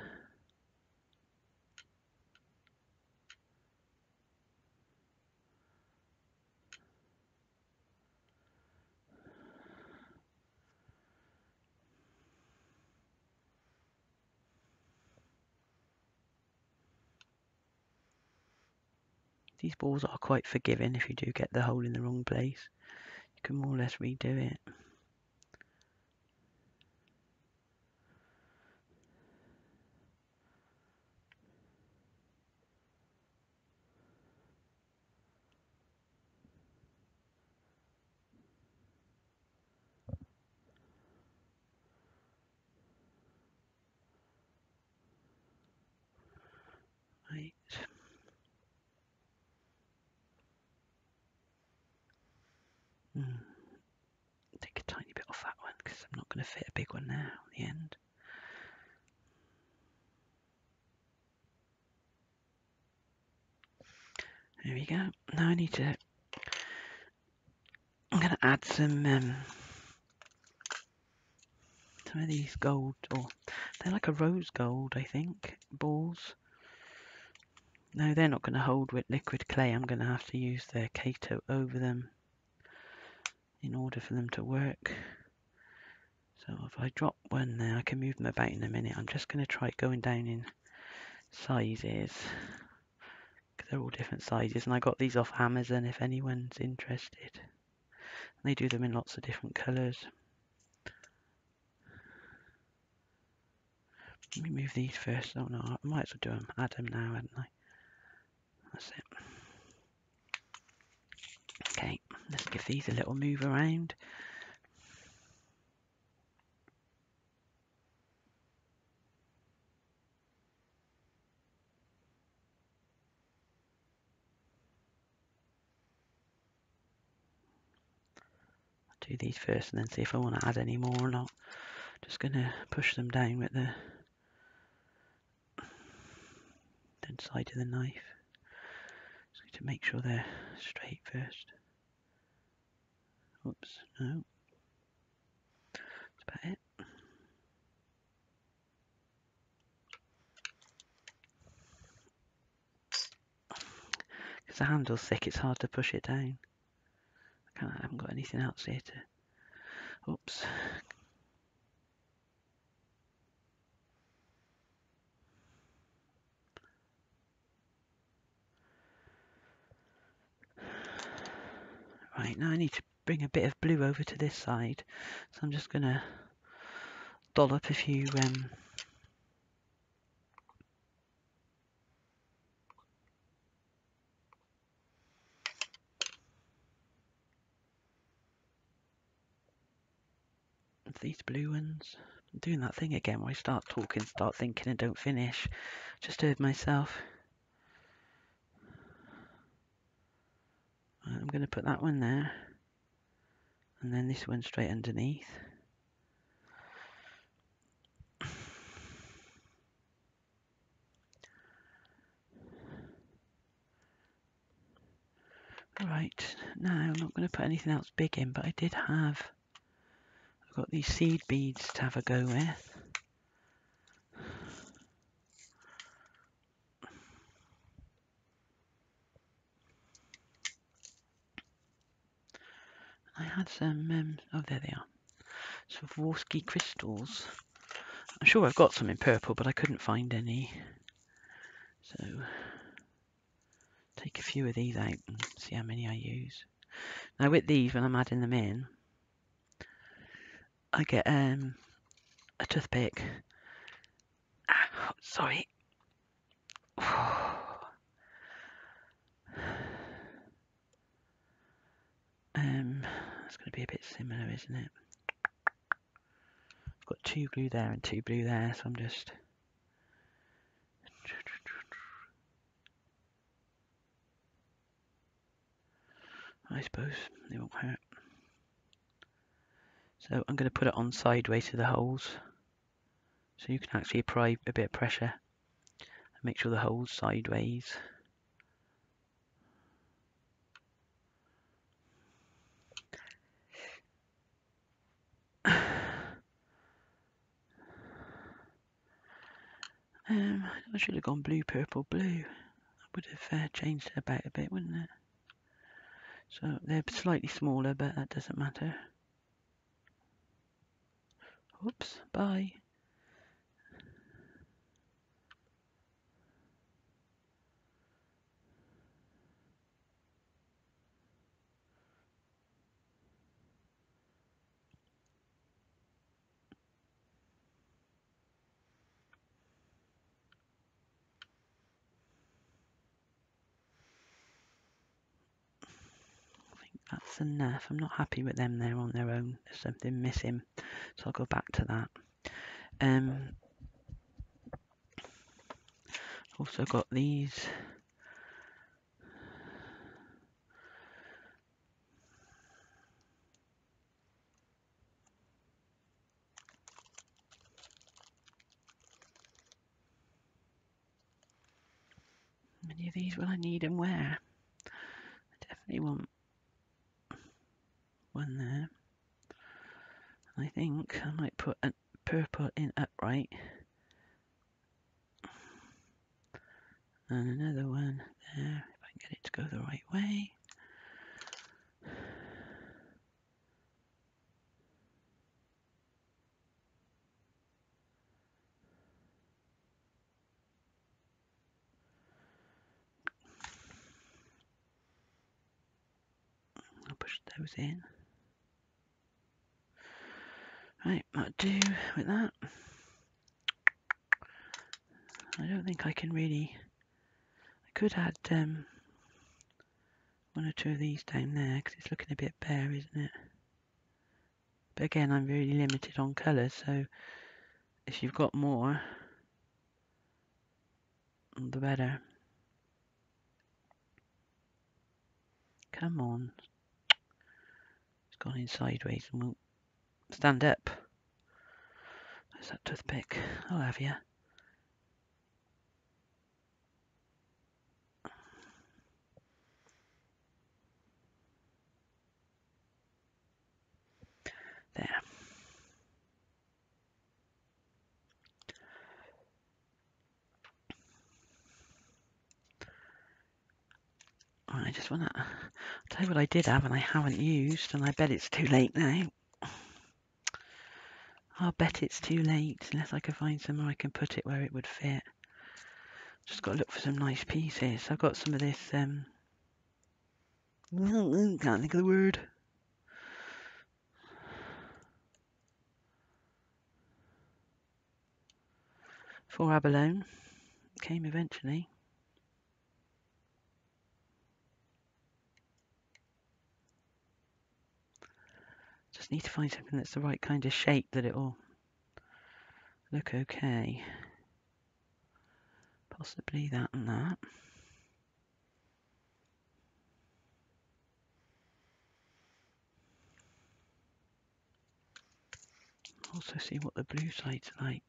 These balls are quite forgiving if you do get the hole in the wrong place. You can more or less redo it. Right. Hmm. Take a tiny bit off that one because I'm not going to fit a big one now at the end. There we go. Now I need to. I'm going to add some um, some of these gold, or they're like a rose gold, I think, balls. No, they're not going to hold with liquid clay. I'm going to have to use the Kato over them in order for them to work. So if I drop one there, I can move them about in a minute. I'm just going to try going down in sizes they're all different sizes. And I got these off Amazon if anyone's interested. They do them in lots of different colours. Let me move these first. Oh no, I might as well do them. Add them now, hadn't I? That's it. Okay, let's give these a little move around. Do these first and then see if I want to add any more or not. Just going to push them down with the side of the knife. Just to make sure they're straight first. Oops, no. That's about it. Because the handle's thick, it's hard to push it down. I, I haven't got anything else here to... Oops. Right, now I need to bring a bit of blue over to this side. So I'm just going to dollop a few um, these blue ones. I'm doing that thing again where I start talking, start thinking and don't finish. Just heard myself. I'm going to put that one there. And then this one straight underneath. Right, now I'm not going to put anything else big in, but I did have I've got these seed beads to have a go with. I had some, um, oh there they are, some Swarovski crystals. I'm sure I've got some in purple, but I couldn't find any. So, take a few of these out and see how many I use. Now with these, when I'm adding them in, I get um, a toothpick. Ah, sorry. Um, it's going to be a bit similar, isn't it? I've got two blue there and two blue there, so I'm just... I suppose they won't hurt. So I'm going to put it on sideways to the holes so you can actually apply a bit of pressure and make sure the hole's sideways. Um, I should have gone blue, purple, blue. That would have uh, changed about a bit, wouldn't it? So they're slightly smaller, but that doesn't matter. Oops, bye. That's enough. I'm not happy with them there on their own. There's something missing. So I'll go back to that. Um, also got these. Many of these will I need and where? I definitely want one there. I think I might put a purple in upright. And another one there, if I can get it to go the right way. I'll push those in. Right, that'll do with that. I don't think I can really... I could add um, one or two of these down there because it's looking a bit bare, isn't it? But again, I'm really limited on colours, so if you've got more, the better. Come on. It's gone in sideways and we'll Stand up. There's that toothpick. Oh, I'll have you. There. I just want to tell you what I did have and I haven't used, and I bet it's too late now. I'll bet it's too late unless I can find somewhere I can put it where it would fit. Just got to look for some nice pieces. I've got some of this, um, can't think of the word. Faux abalone. Came eventually. Just need to find something that's the right kind of shape that it'll look okay. Possibly that and that. Also see what the blue side's like.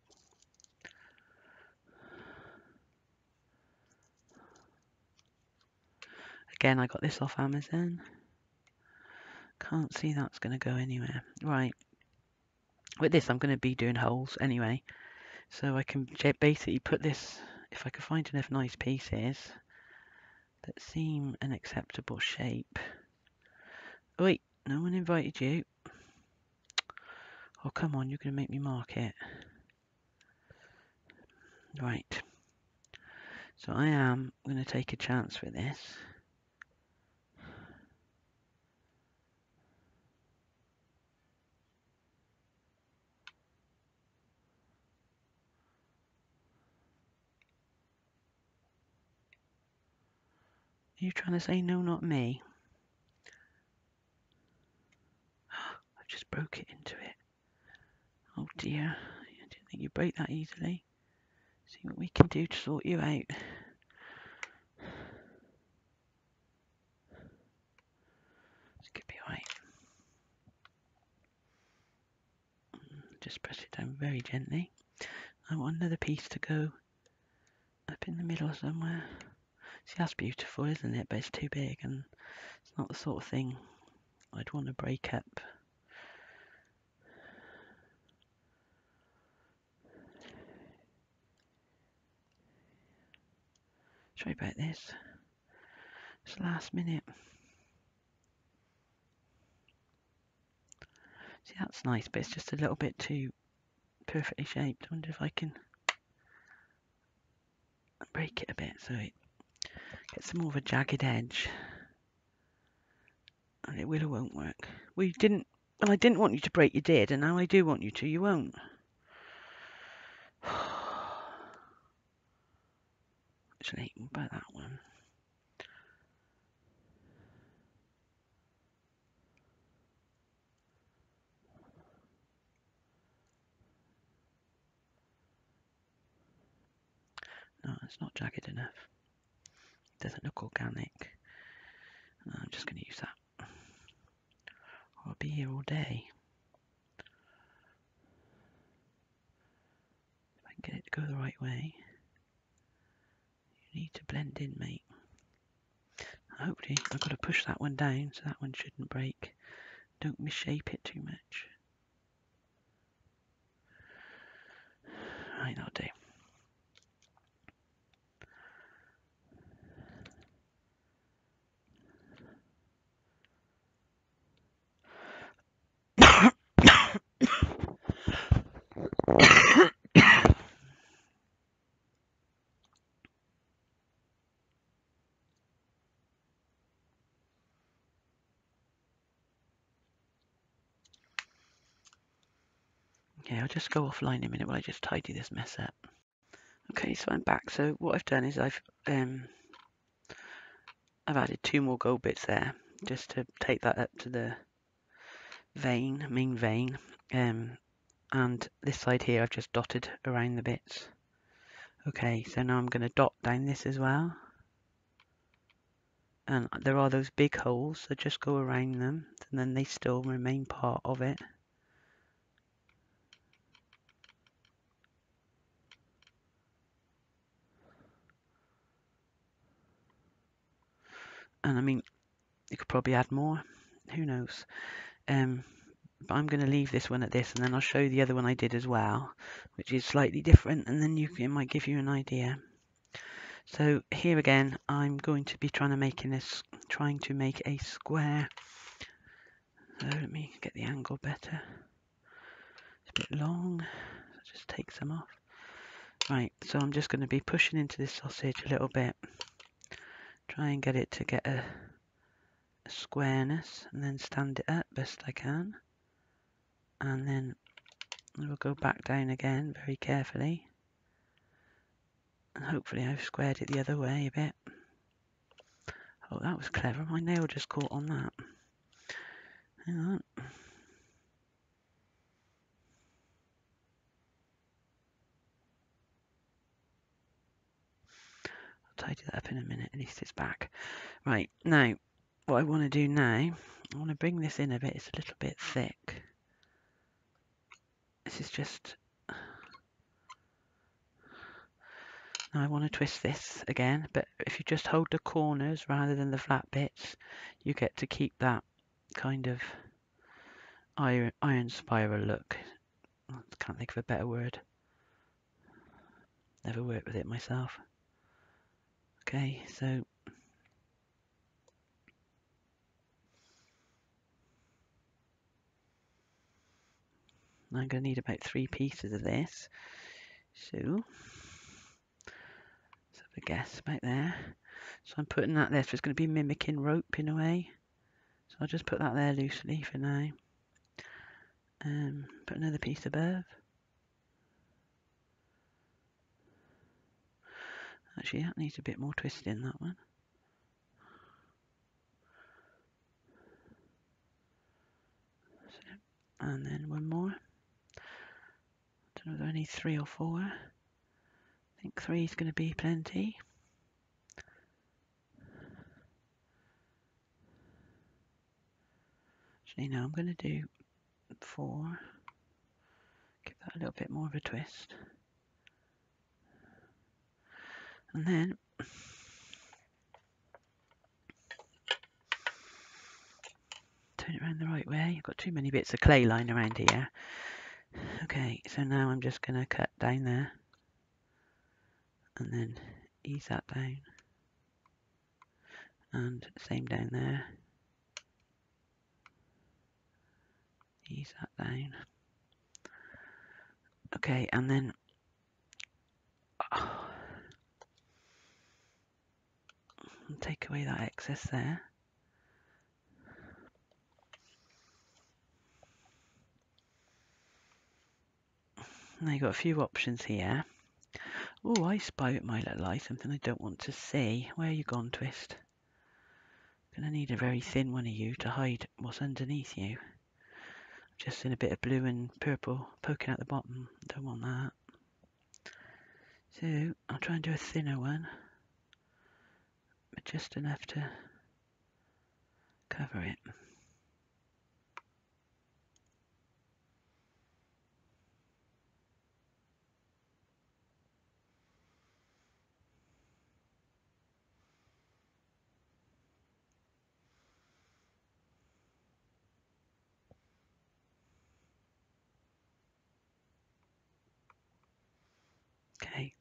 Again, I got this off Amazon. Can't see that's going to go anywhere. Right. With this, I'm going to be doing holes anyway. So I can basically put this, if I can find enough nice pieces that seem an acceptable shape. Oh, wait, No one invited you. Oh, come on, you're going to make me mark it. Right. So I am going to take a chance with this. You trying to say no, not me? I've just broke it into it. Oh dear. I didn't think you'd break that easily. See what we can do to sort you out. This could be alright. Mm, just press it down very gently. I want another piece to go up in the middle somewhere. See, that's beautiful, isn't it? But it's too big and it's not the sort of thing I'd want to break up. Sorry about this. It's the last minute. See, that's nice, but it's just a little bit too perfectly shaped. I wonder if I can break it a bit so it gets more of a jagged edge. And it will or won't work. We didn't, well, I didn't want you to break, you did, and now I do want you to, you won't. Actually, what about that one? No, it's not jagged enough. Doesn't look organic. I'm just going to use that. I'll be here all day. If I can get it to go the right way. You need to blend in, mate. Hopefully, I've got to push that one down so that one shouldn't break. Don't misshape it too much. Right, that'll do. I'll just go offline a minute while I just tidy this mess up. Okay, so I'm back. So what I've done is I've um, I've added two more gold bits there just to take that up to the vein, main vein. Um, and this side here I've just dotted around the bits. Okay, so now I'm going to dot down this as well. And there are those big holes, so just go around them, and then they still remain part of it. And I mean, you could probably add more. Who knows? Um, but I'm going to leave this one at this, and then I'll show you the other one I did as well, which is slightly different, and then you it might give you an idea. So here again, I'm going to be trying to make this, trying to make a square. So let me get the angle better. It's a bit long. Just take some off. Right, so I'm just going to be pushing into this sausage a little bit try and get it to get a, a squareness and then stand it up best I can. And then we'll go back down again very carefully. And hopefully I've squared it the other way a bit. Oh that was clever. My nail just caught on that. Hang on tidy that up in a minute, at least it's back. Right, now, what I want to do now, I want to bring this in a bit, it's a little bit thick. This is just... Now I want to twist this again, but if you just hold the corners rather than the flat bits, you get to keep that kind of iron, iron spiral look. I can't think of a better word. Never worked with it myself. Okay, so I'm going to need about three pieces of this. So, let's have a guess about there. So I'm putting that there, so it's going to be mimicking rope in a way. So I'll just put that there loosely for now. Um, put another piece above. Actually, that needs a bit more twist in that one. So, and then one more. I Don't know whether I need three or four. I think three is going to be plenty. Actually, now I'm going to do four. Give that a little bit more of a twist. And then turn it around the right way. I've got too many bits of clay lying around here. Okay, so now I'm just going to cut down there and then ease that down and same down there ease that down okay and then oh, take away that excess there now you've got a few options here Oh, I spy it might look like something I don't want to see. Where you gone, Twist? Gonna need a very thin one of you to hide what's underneath you. Just in a bit of blue and purple poking at the bottom. Don't want that. So I'll try and do a thinner one. But just enough to cover it. Okay.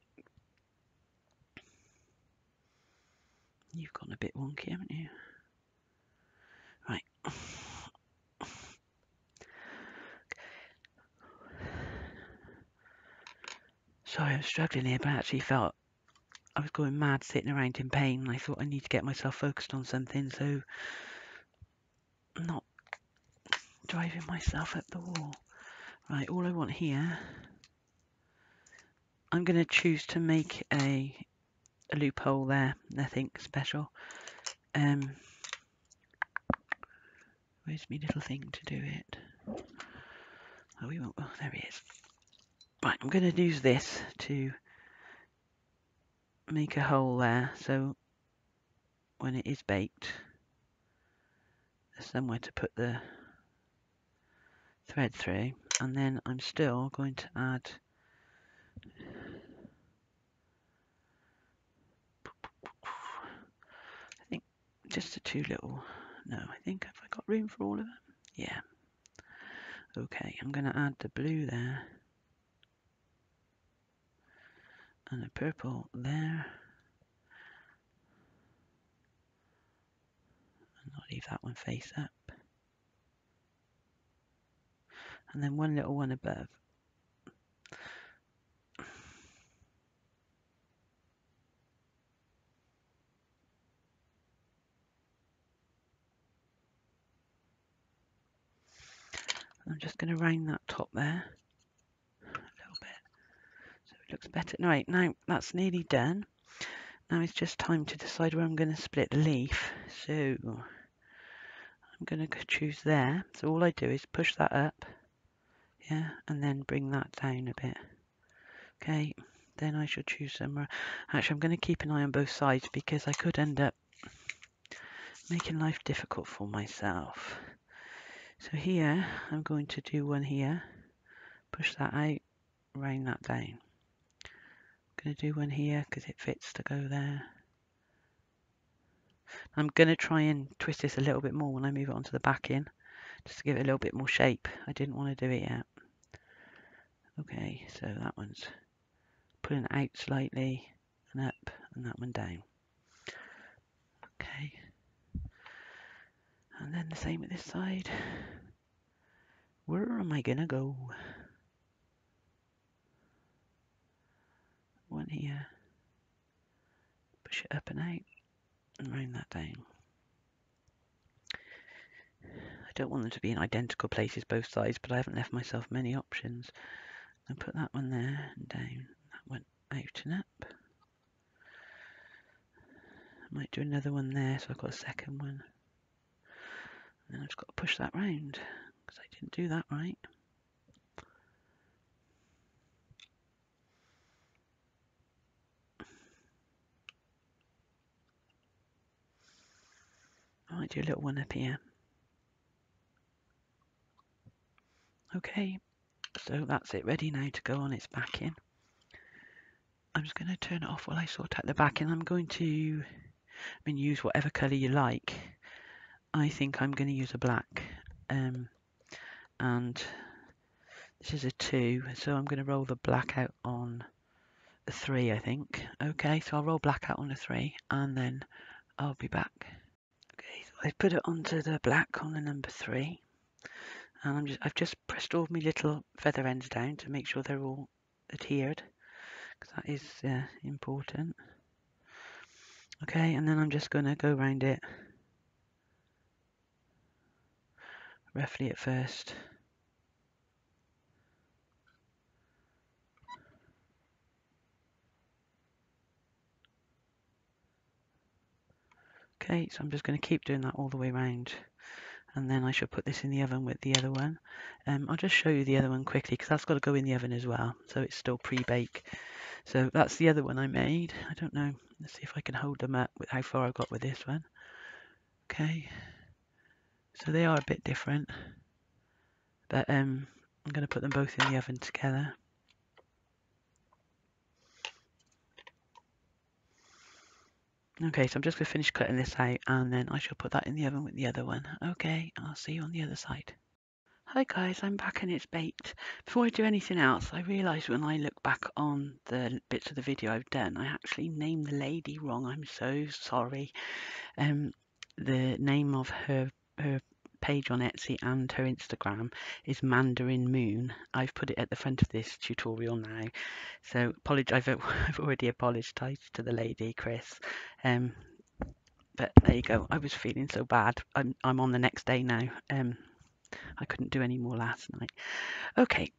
You've gone a bit wonky, haven't you? Right. Sorry, I'm struggling here, but I actually felt I was going mad sitting around in pain and I thought I need to get myself focused on something so I'm not driving myself up the wall. Right, all I want here I'm going to choose to make a, a loophole there, nothing special. Um, where's my little thing to do it? Oh, we won't. Oh, there he is. Right, I'm going to use this to make a hole there, so when it is baked, there's somewhere to put the thread through, and then I'm still going to add just the two little, no, I think, have I got room for all of them? Yeah. Okay, I'm going to add the blue there. And the purple there. And I'll leave that one face up. And then one little one above. I'm just going to round that top there a little bit so it looks better. Right, now that's nearly done. Now it's just time to decide where I'm going to split the leaf. So I'm going to choose there. So all I do is push that up, yeah, and then bring that down a bit. Okay, then I should choose somewhere. Actually, I'm going to keep an eye on both sides because I could end up making life difficult for myself. So here, I'm going to do one here, push that out, rain that down. I'm going to do one here because it fits to go there. I'm going to try and twist this a little bit more when I move it onto the back in, just to give it a little bit more shape. I didn't want to do it yet. Okay, so that one's pulling out slightly and up, and that one down. And then the same with this side. Where am I gonna go? One here. Push it up and out and round that down. I don't want them to be in identical places both sides, but I haven't left myself many options. And put that one there and down. That went out and up. I might do another one there, so I've got a second one. Then I've just got to push that round, because I didn't do that right. I might do a little one up here. Okay, so that's it ready now to go on its backing. I'm just going to turn it off while I sort out the backing. I'm going to I mean, use whatever colour you like. I think I'm going to use a black. Um, and this is a 2, so I'm going to roll the black out on a 3, I think. Okay, so I'll roll black out on a 3, and then I'll be back. Okay, so I put it onto the black on the number 3 and I'm just I've just pressed all my little feather ends down to make sure they're all adhered because that is uh, important okay and then I'm just going to go around it roughly at first okay so I'm just going to keep doing that all the way around and then I shall put this in the oven with the other one. Um, I'll just show you the other one quickly because that's got to go in the oven as well so it's still pre-bake. So that's the other one I made. I don't know, let's see if I can hold them up with how far I got with this one. Okay, so they are a bit different but um, I'm going to put them both in the oven together. Okay, so I'm just going to finish cutting this out and then I shall put that in the oven with the other one. Okay, I'll see you on the other side. Hi guys, I'm back and it's baked. Before I do anything else, I realised when I look back on the bits of the video I've done, I actually named the lady wrong. I'm so sorry. Um, the name of her her page on Etsy and her Instagram is Mandarin Moon. I've put it at the front of this tutorial now. So apologize, I've, I've already apologized to the lady, Chris. Um, but there you go. I was feeling so bad. I'm, I'm on the next day now. Um, I couldn't do any more last night. Okay,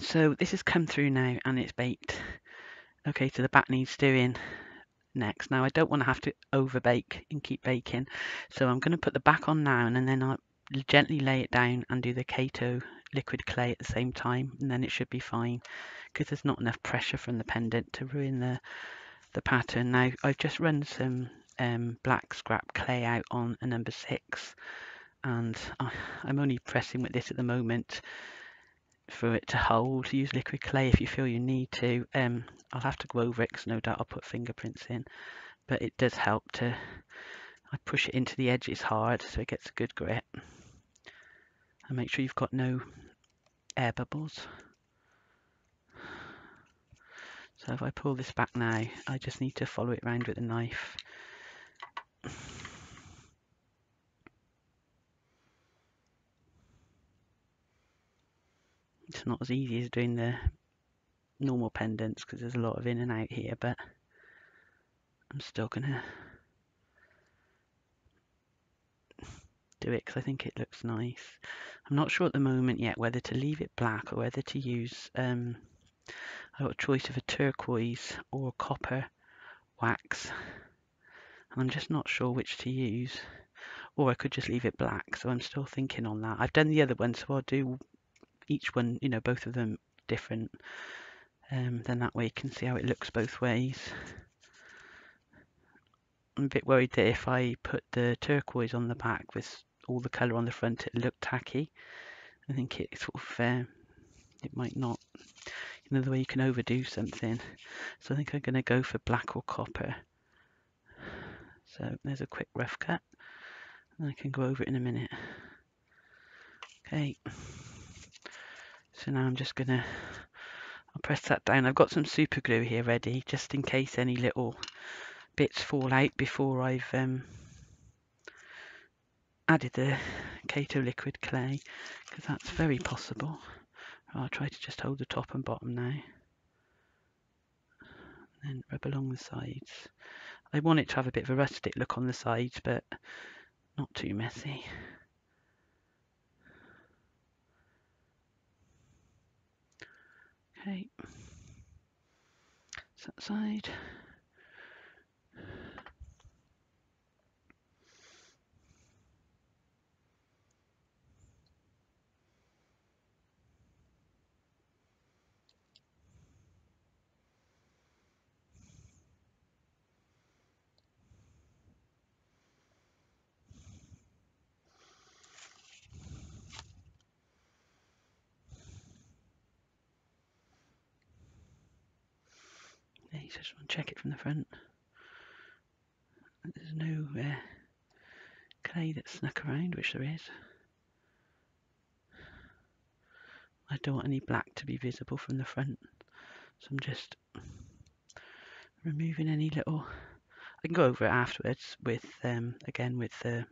so this has come through now and it's baked. Okay, so the back needs doing next. Now I don't want to have to over bake and keep baking. So I'm going to put the back on now and then I'll gently lay it down and do the Kato liquid clay at the same time and then it should be fine because there's not enough pressure from the pendant to ruin the the pattern. Now I've just run some um, black scrap clay out on a number six and I'm only pressing with this at the moment for it to hold. Use liquid clay if you feel you need to. Um, I'll have to go over it because no doubt I'll put fingerprints in, but it does help to. I push it into the edges hard so it gets a good grip. And make sure you've got no air bubbles. So if I pull this back now, I just need to follow it around with a knife. It's not as easy as doing the normal pendants because there's a lot of in and out here, but I'm still gonna do it because I think it looks nice. I'm not sure at the moment yet whether to leave it black or whether to use um, I've got a choice of a turquoise or copper wax and I'm just not sure which to use or I could just leave it black so I'm still thinking on that. I've done the other one so I'll do each one, you know, both of them different. Um, then that way you can see how it looks both ways. I'm a bit worried that if I put the turquoise on the back with all the colour on the front, it look tacky. I think it sort of, uh, it might not. You know, the way you can overdo something. So I think I'm going to go for black or copper. So there's a quick rough cut. And I can go over it in a minute. Okay. So now I'm just going to I'll press that down. I've got some super glue here ready just in case any little bits fall out before I've um, added the Kato liquid clay because that's very possible. I'll try to just hold the top and bottom now. and rub along the sides. I want it to have a bit of a rustic look on the sides, but not too messy. Okay, that side. You just want to check it from the front. There's no uh, clay that's snuck around, which there is. I don't want any black to be visible from the front, so I'm just removing any little. I can go over it afterwards with, um, again, with the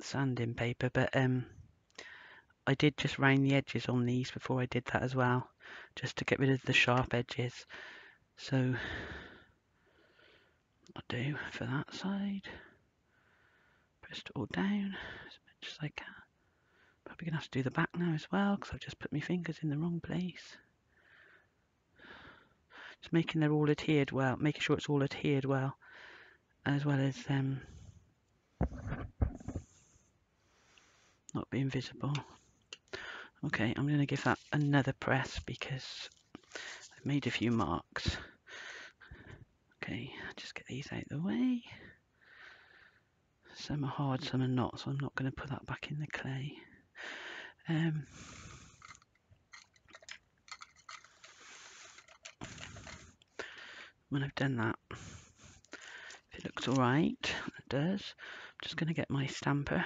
sanding paper, but um, I did just round the edges on these before I did that as well just to get rid of the sharp edges. So I'll do for that side. Press it all down as much as I can. Probably gonna have to do the back now as well because I've just put my fingers in the wrong place. Just making they're all adhered well, making sure it's all adhered well, as well as um, not being visible. Okay, I'm going to give that another press because I've made a few marks. Okay, just get these out of the way. Some are hard, some are not, so I'm not going to put that back in the clay. Um, when I've done that, if it looks alright, it does, I'm just going to get my stamper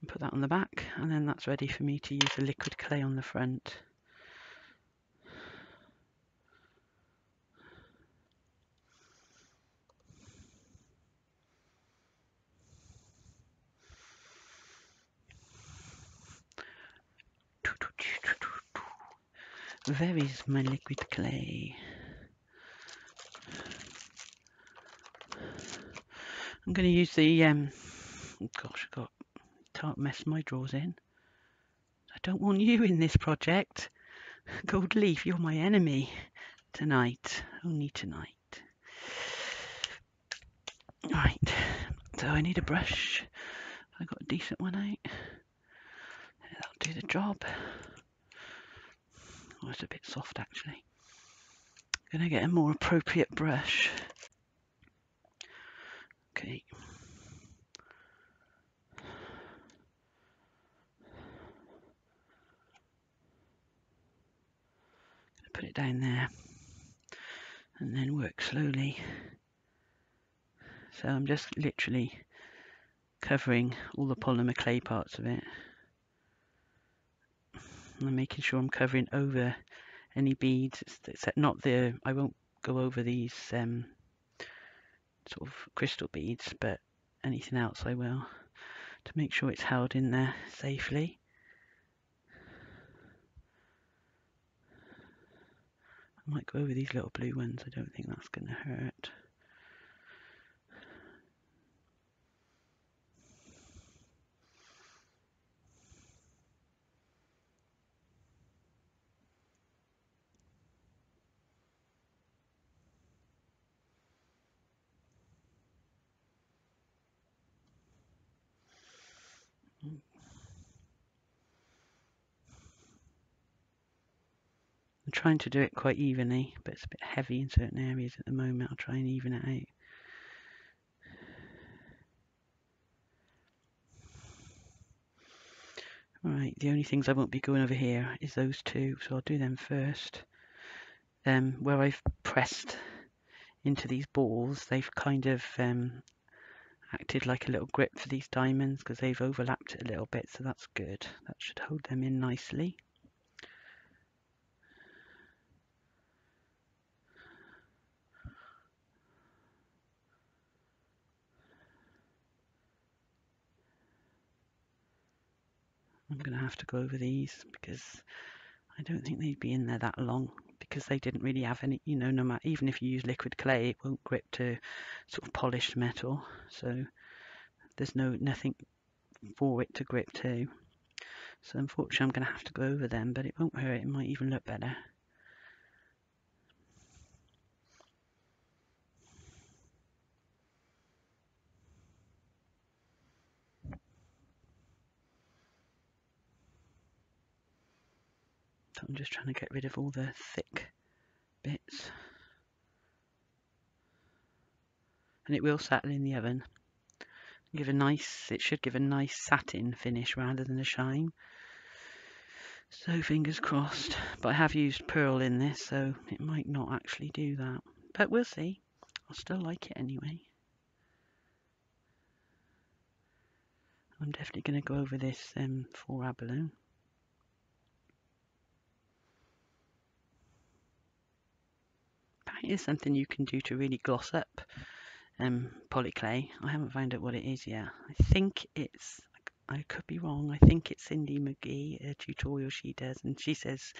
and put that on the back and then that's ready for me to use the liquid clay on the front. There is my liquid clay? I'm going to use the, um, gosh, I got can't mess my drawers in. I don't want you in this project. Gold Leaf, you're my enemy. Tonight. Only tonight. Right. So I need a brush. I got a decent one out. That'll do the job. Oh, it's a bit soft actually. I'm Gonna get a more appropriate brush. Okay. Put it down there and then work slowly. So I'm just literally covering all the polymer clay parts of it. I'm making sure I'm covering over any beads, except not the, I won't go over these um, sort of crystal beads, but anything else I will to make sure it's held in there safely. Might go over these little blue ones. I don't think that's going to hurt. Trying to do it quite evenly, but it's a bit heavy in certain areas at the moment. I'll try and even it out. Right, the only things I won't be going over here is those two, so I'll do them first. Um, where I've pressed into these balls, they've kind of um, acted like a little grip for these diamonds because they've overlapped it a little bit, so that's good. That should hold them in nicely. I'm going to have to go over these because I don't think they'd be in there that long because they didn't really have any, you know, no matter, even if you use liquid clay, it won't grip to sort of polished metal. So there's no, nothing for it to grip to. So unfortunately I'm going to have to go over them, but it won't hurt, it might even look better. I'm just trying to get rid of all the thick bits. And it will settle in the oven. Give a nice, it should give a nice satin finish rather than a shine. So fingers crossed. But I have used pearl in this, so it might not actually do that. But we'll see. I'll still like it anyway. I'm definitely going to go over this um, faux abalone. Is something you can do to really gloss up um, polyclay. I haven't found out what it is yet. I think it's, I could be wrong, I think it's Cindy McGee, a tutorial she does, and she says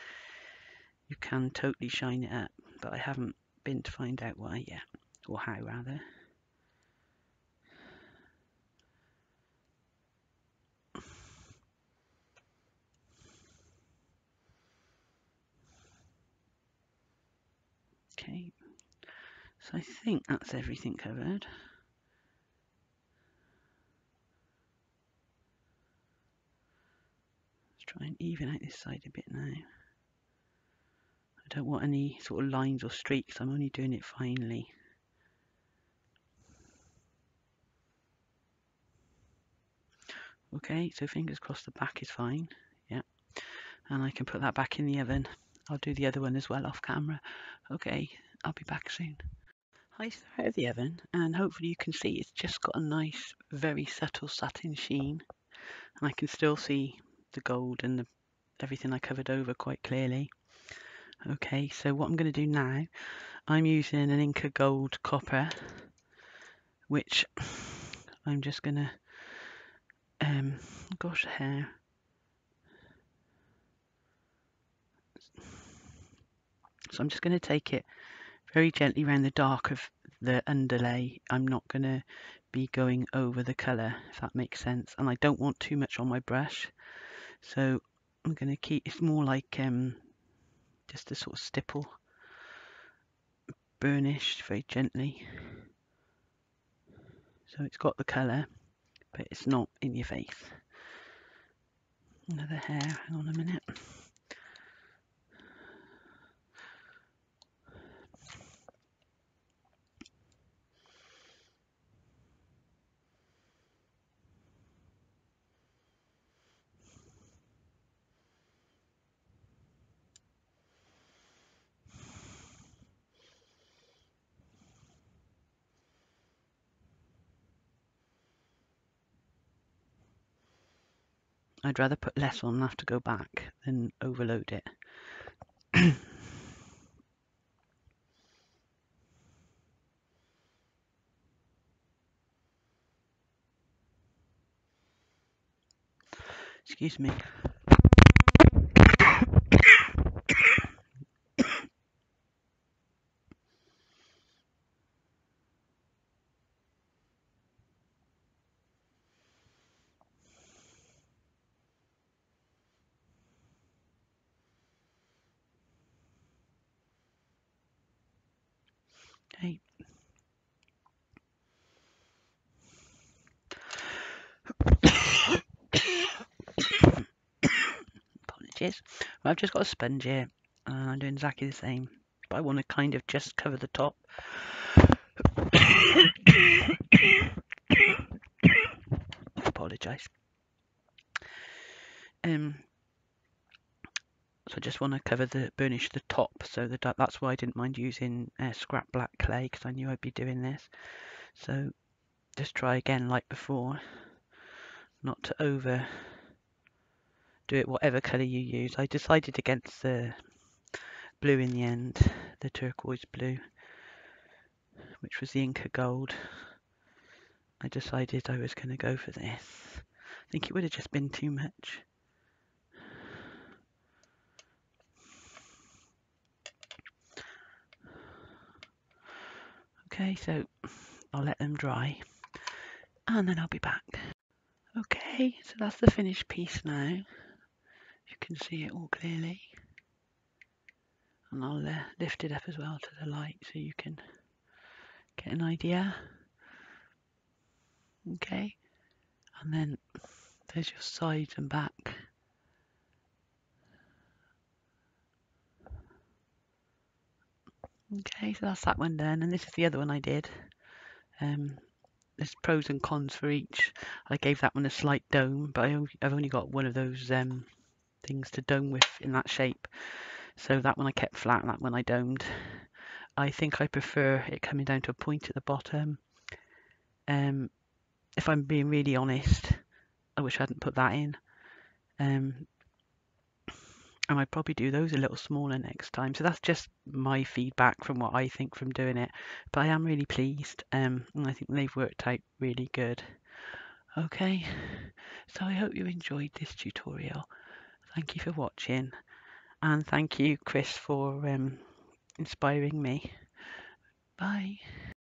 you can totally shine it up, but I haven't been to find out why yet, or how rather. Okay, so I think that's everything covered. Let's try and even out this side a bit now. I don't want any sort of lines or streaks, I'm only doing it finely. Okay, so fingers crossed the back is fine. Yeah, and I can put that back in the oven. I'll do the other one as well off camera. Okay, I'll be back soon. Out of the oven and hopefully you can see it's just got a nice very subtle satin sheen and I can still see the gold and the, everything I covered over quite clearly. Okay, so what I'm going to do now, I'm using an Inka Gold copper, which I'm just going to, um, gosh, hair. So I'm just going to take it very gently around the dark of the underlay. I'm not going to be going over the colour, if that makes sense. And I don't want too much on my brush. So I'm going to keep, it's more like um, just a sort of stipple, burnished very gently. So it's got the colour, but it's not in your face. Another hair, hang on a minute. I'd rather put less on and have to go back than overload it. Excuse me. Okay. Well, I've just got a sponge here and I'm doing exactly the same. But I want to kind of just cover the top. Apologise. Um, so I just want to cover the burnish the top so that that's why I didn't mind using uh, scrap black clay because I knew I'd be doing this so just try again like before not to over do it whatever colour you use. I decided against the blue in the end, the turquoise blue, which was the Inka gold. I decided I was going to go for this. I think it would have just been too much. Okay, so I'll let them dry and then I'll be back. Okay, so that's the finished piece now. You can see it all clearly. And I'll uh, lift it up as well to the light so you can get an idea. Okay, and then there's your sides and back. Okay, so that's that one done, and this is the other one I did. Um, there's pros and cons for each. I gave that one a slight dome, but I have only got one of those um, things to dome with in that shape. So that one I kept flat, that one I domed. I think I prefer it coming down to a point at the bottom. Um, if I'm being really honest, I wish I hadn't put that in. Um, and I'd probably do those a little smaller next time. So that's just my feedback from what I think from doing it. But I am really pleased, um, and I think they've worked out really good. Okay, so I hope you enjoyed this tutorial. Thank you for watching, and thank you, Chris, for um, inspiring me. Bye.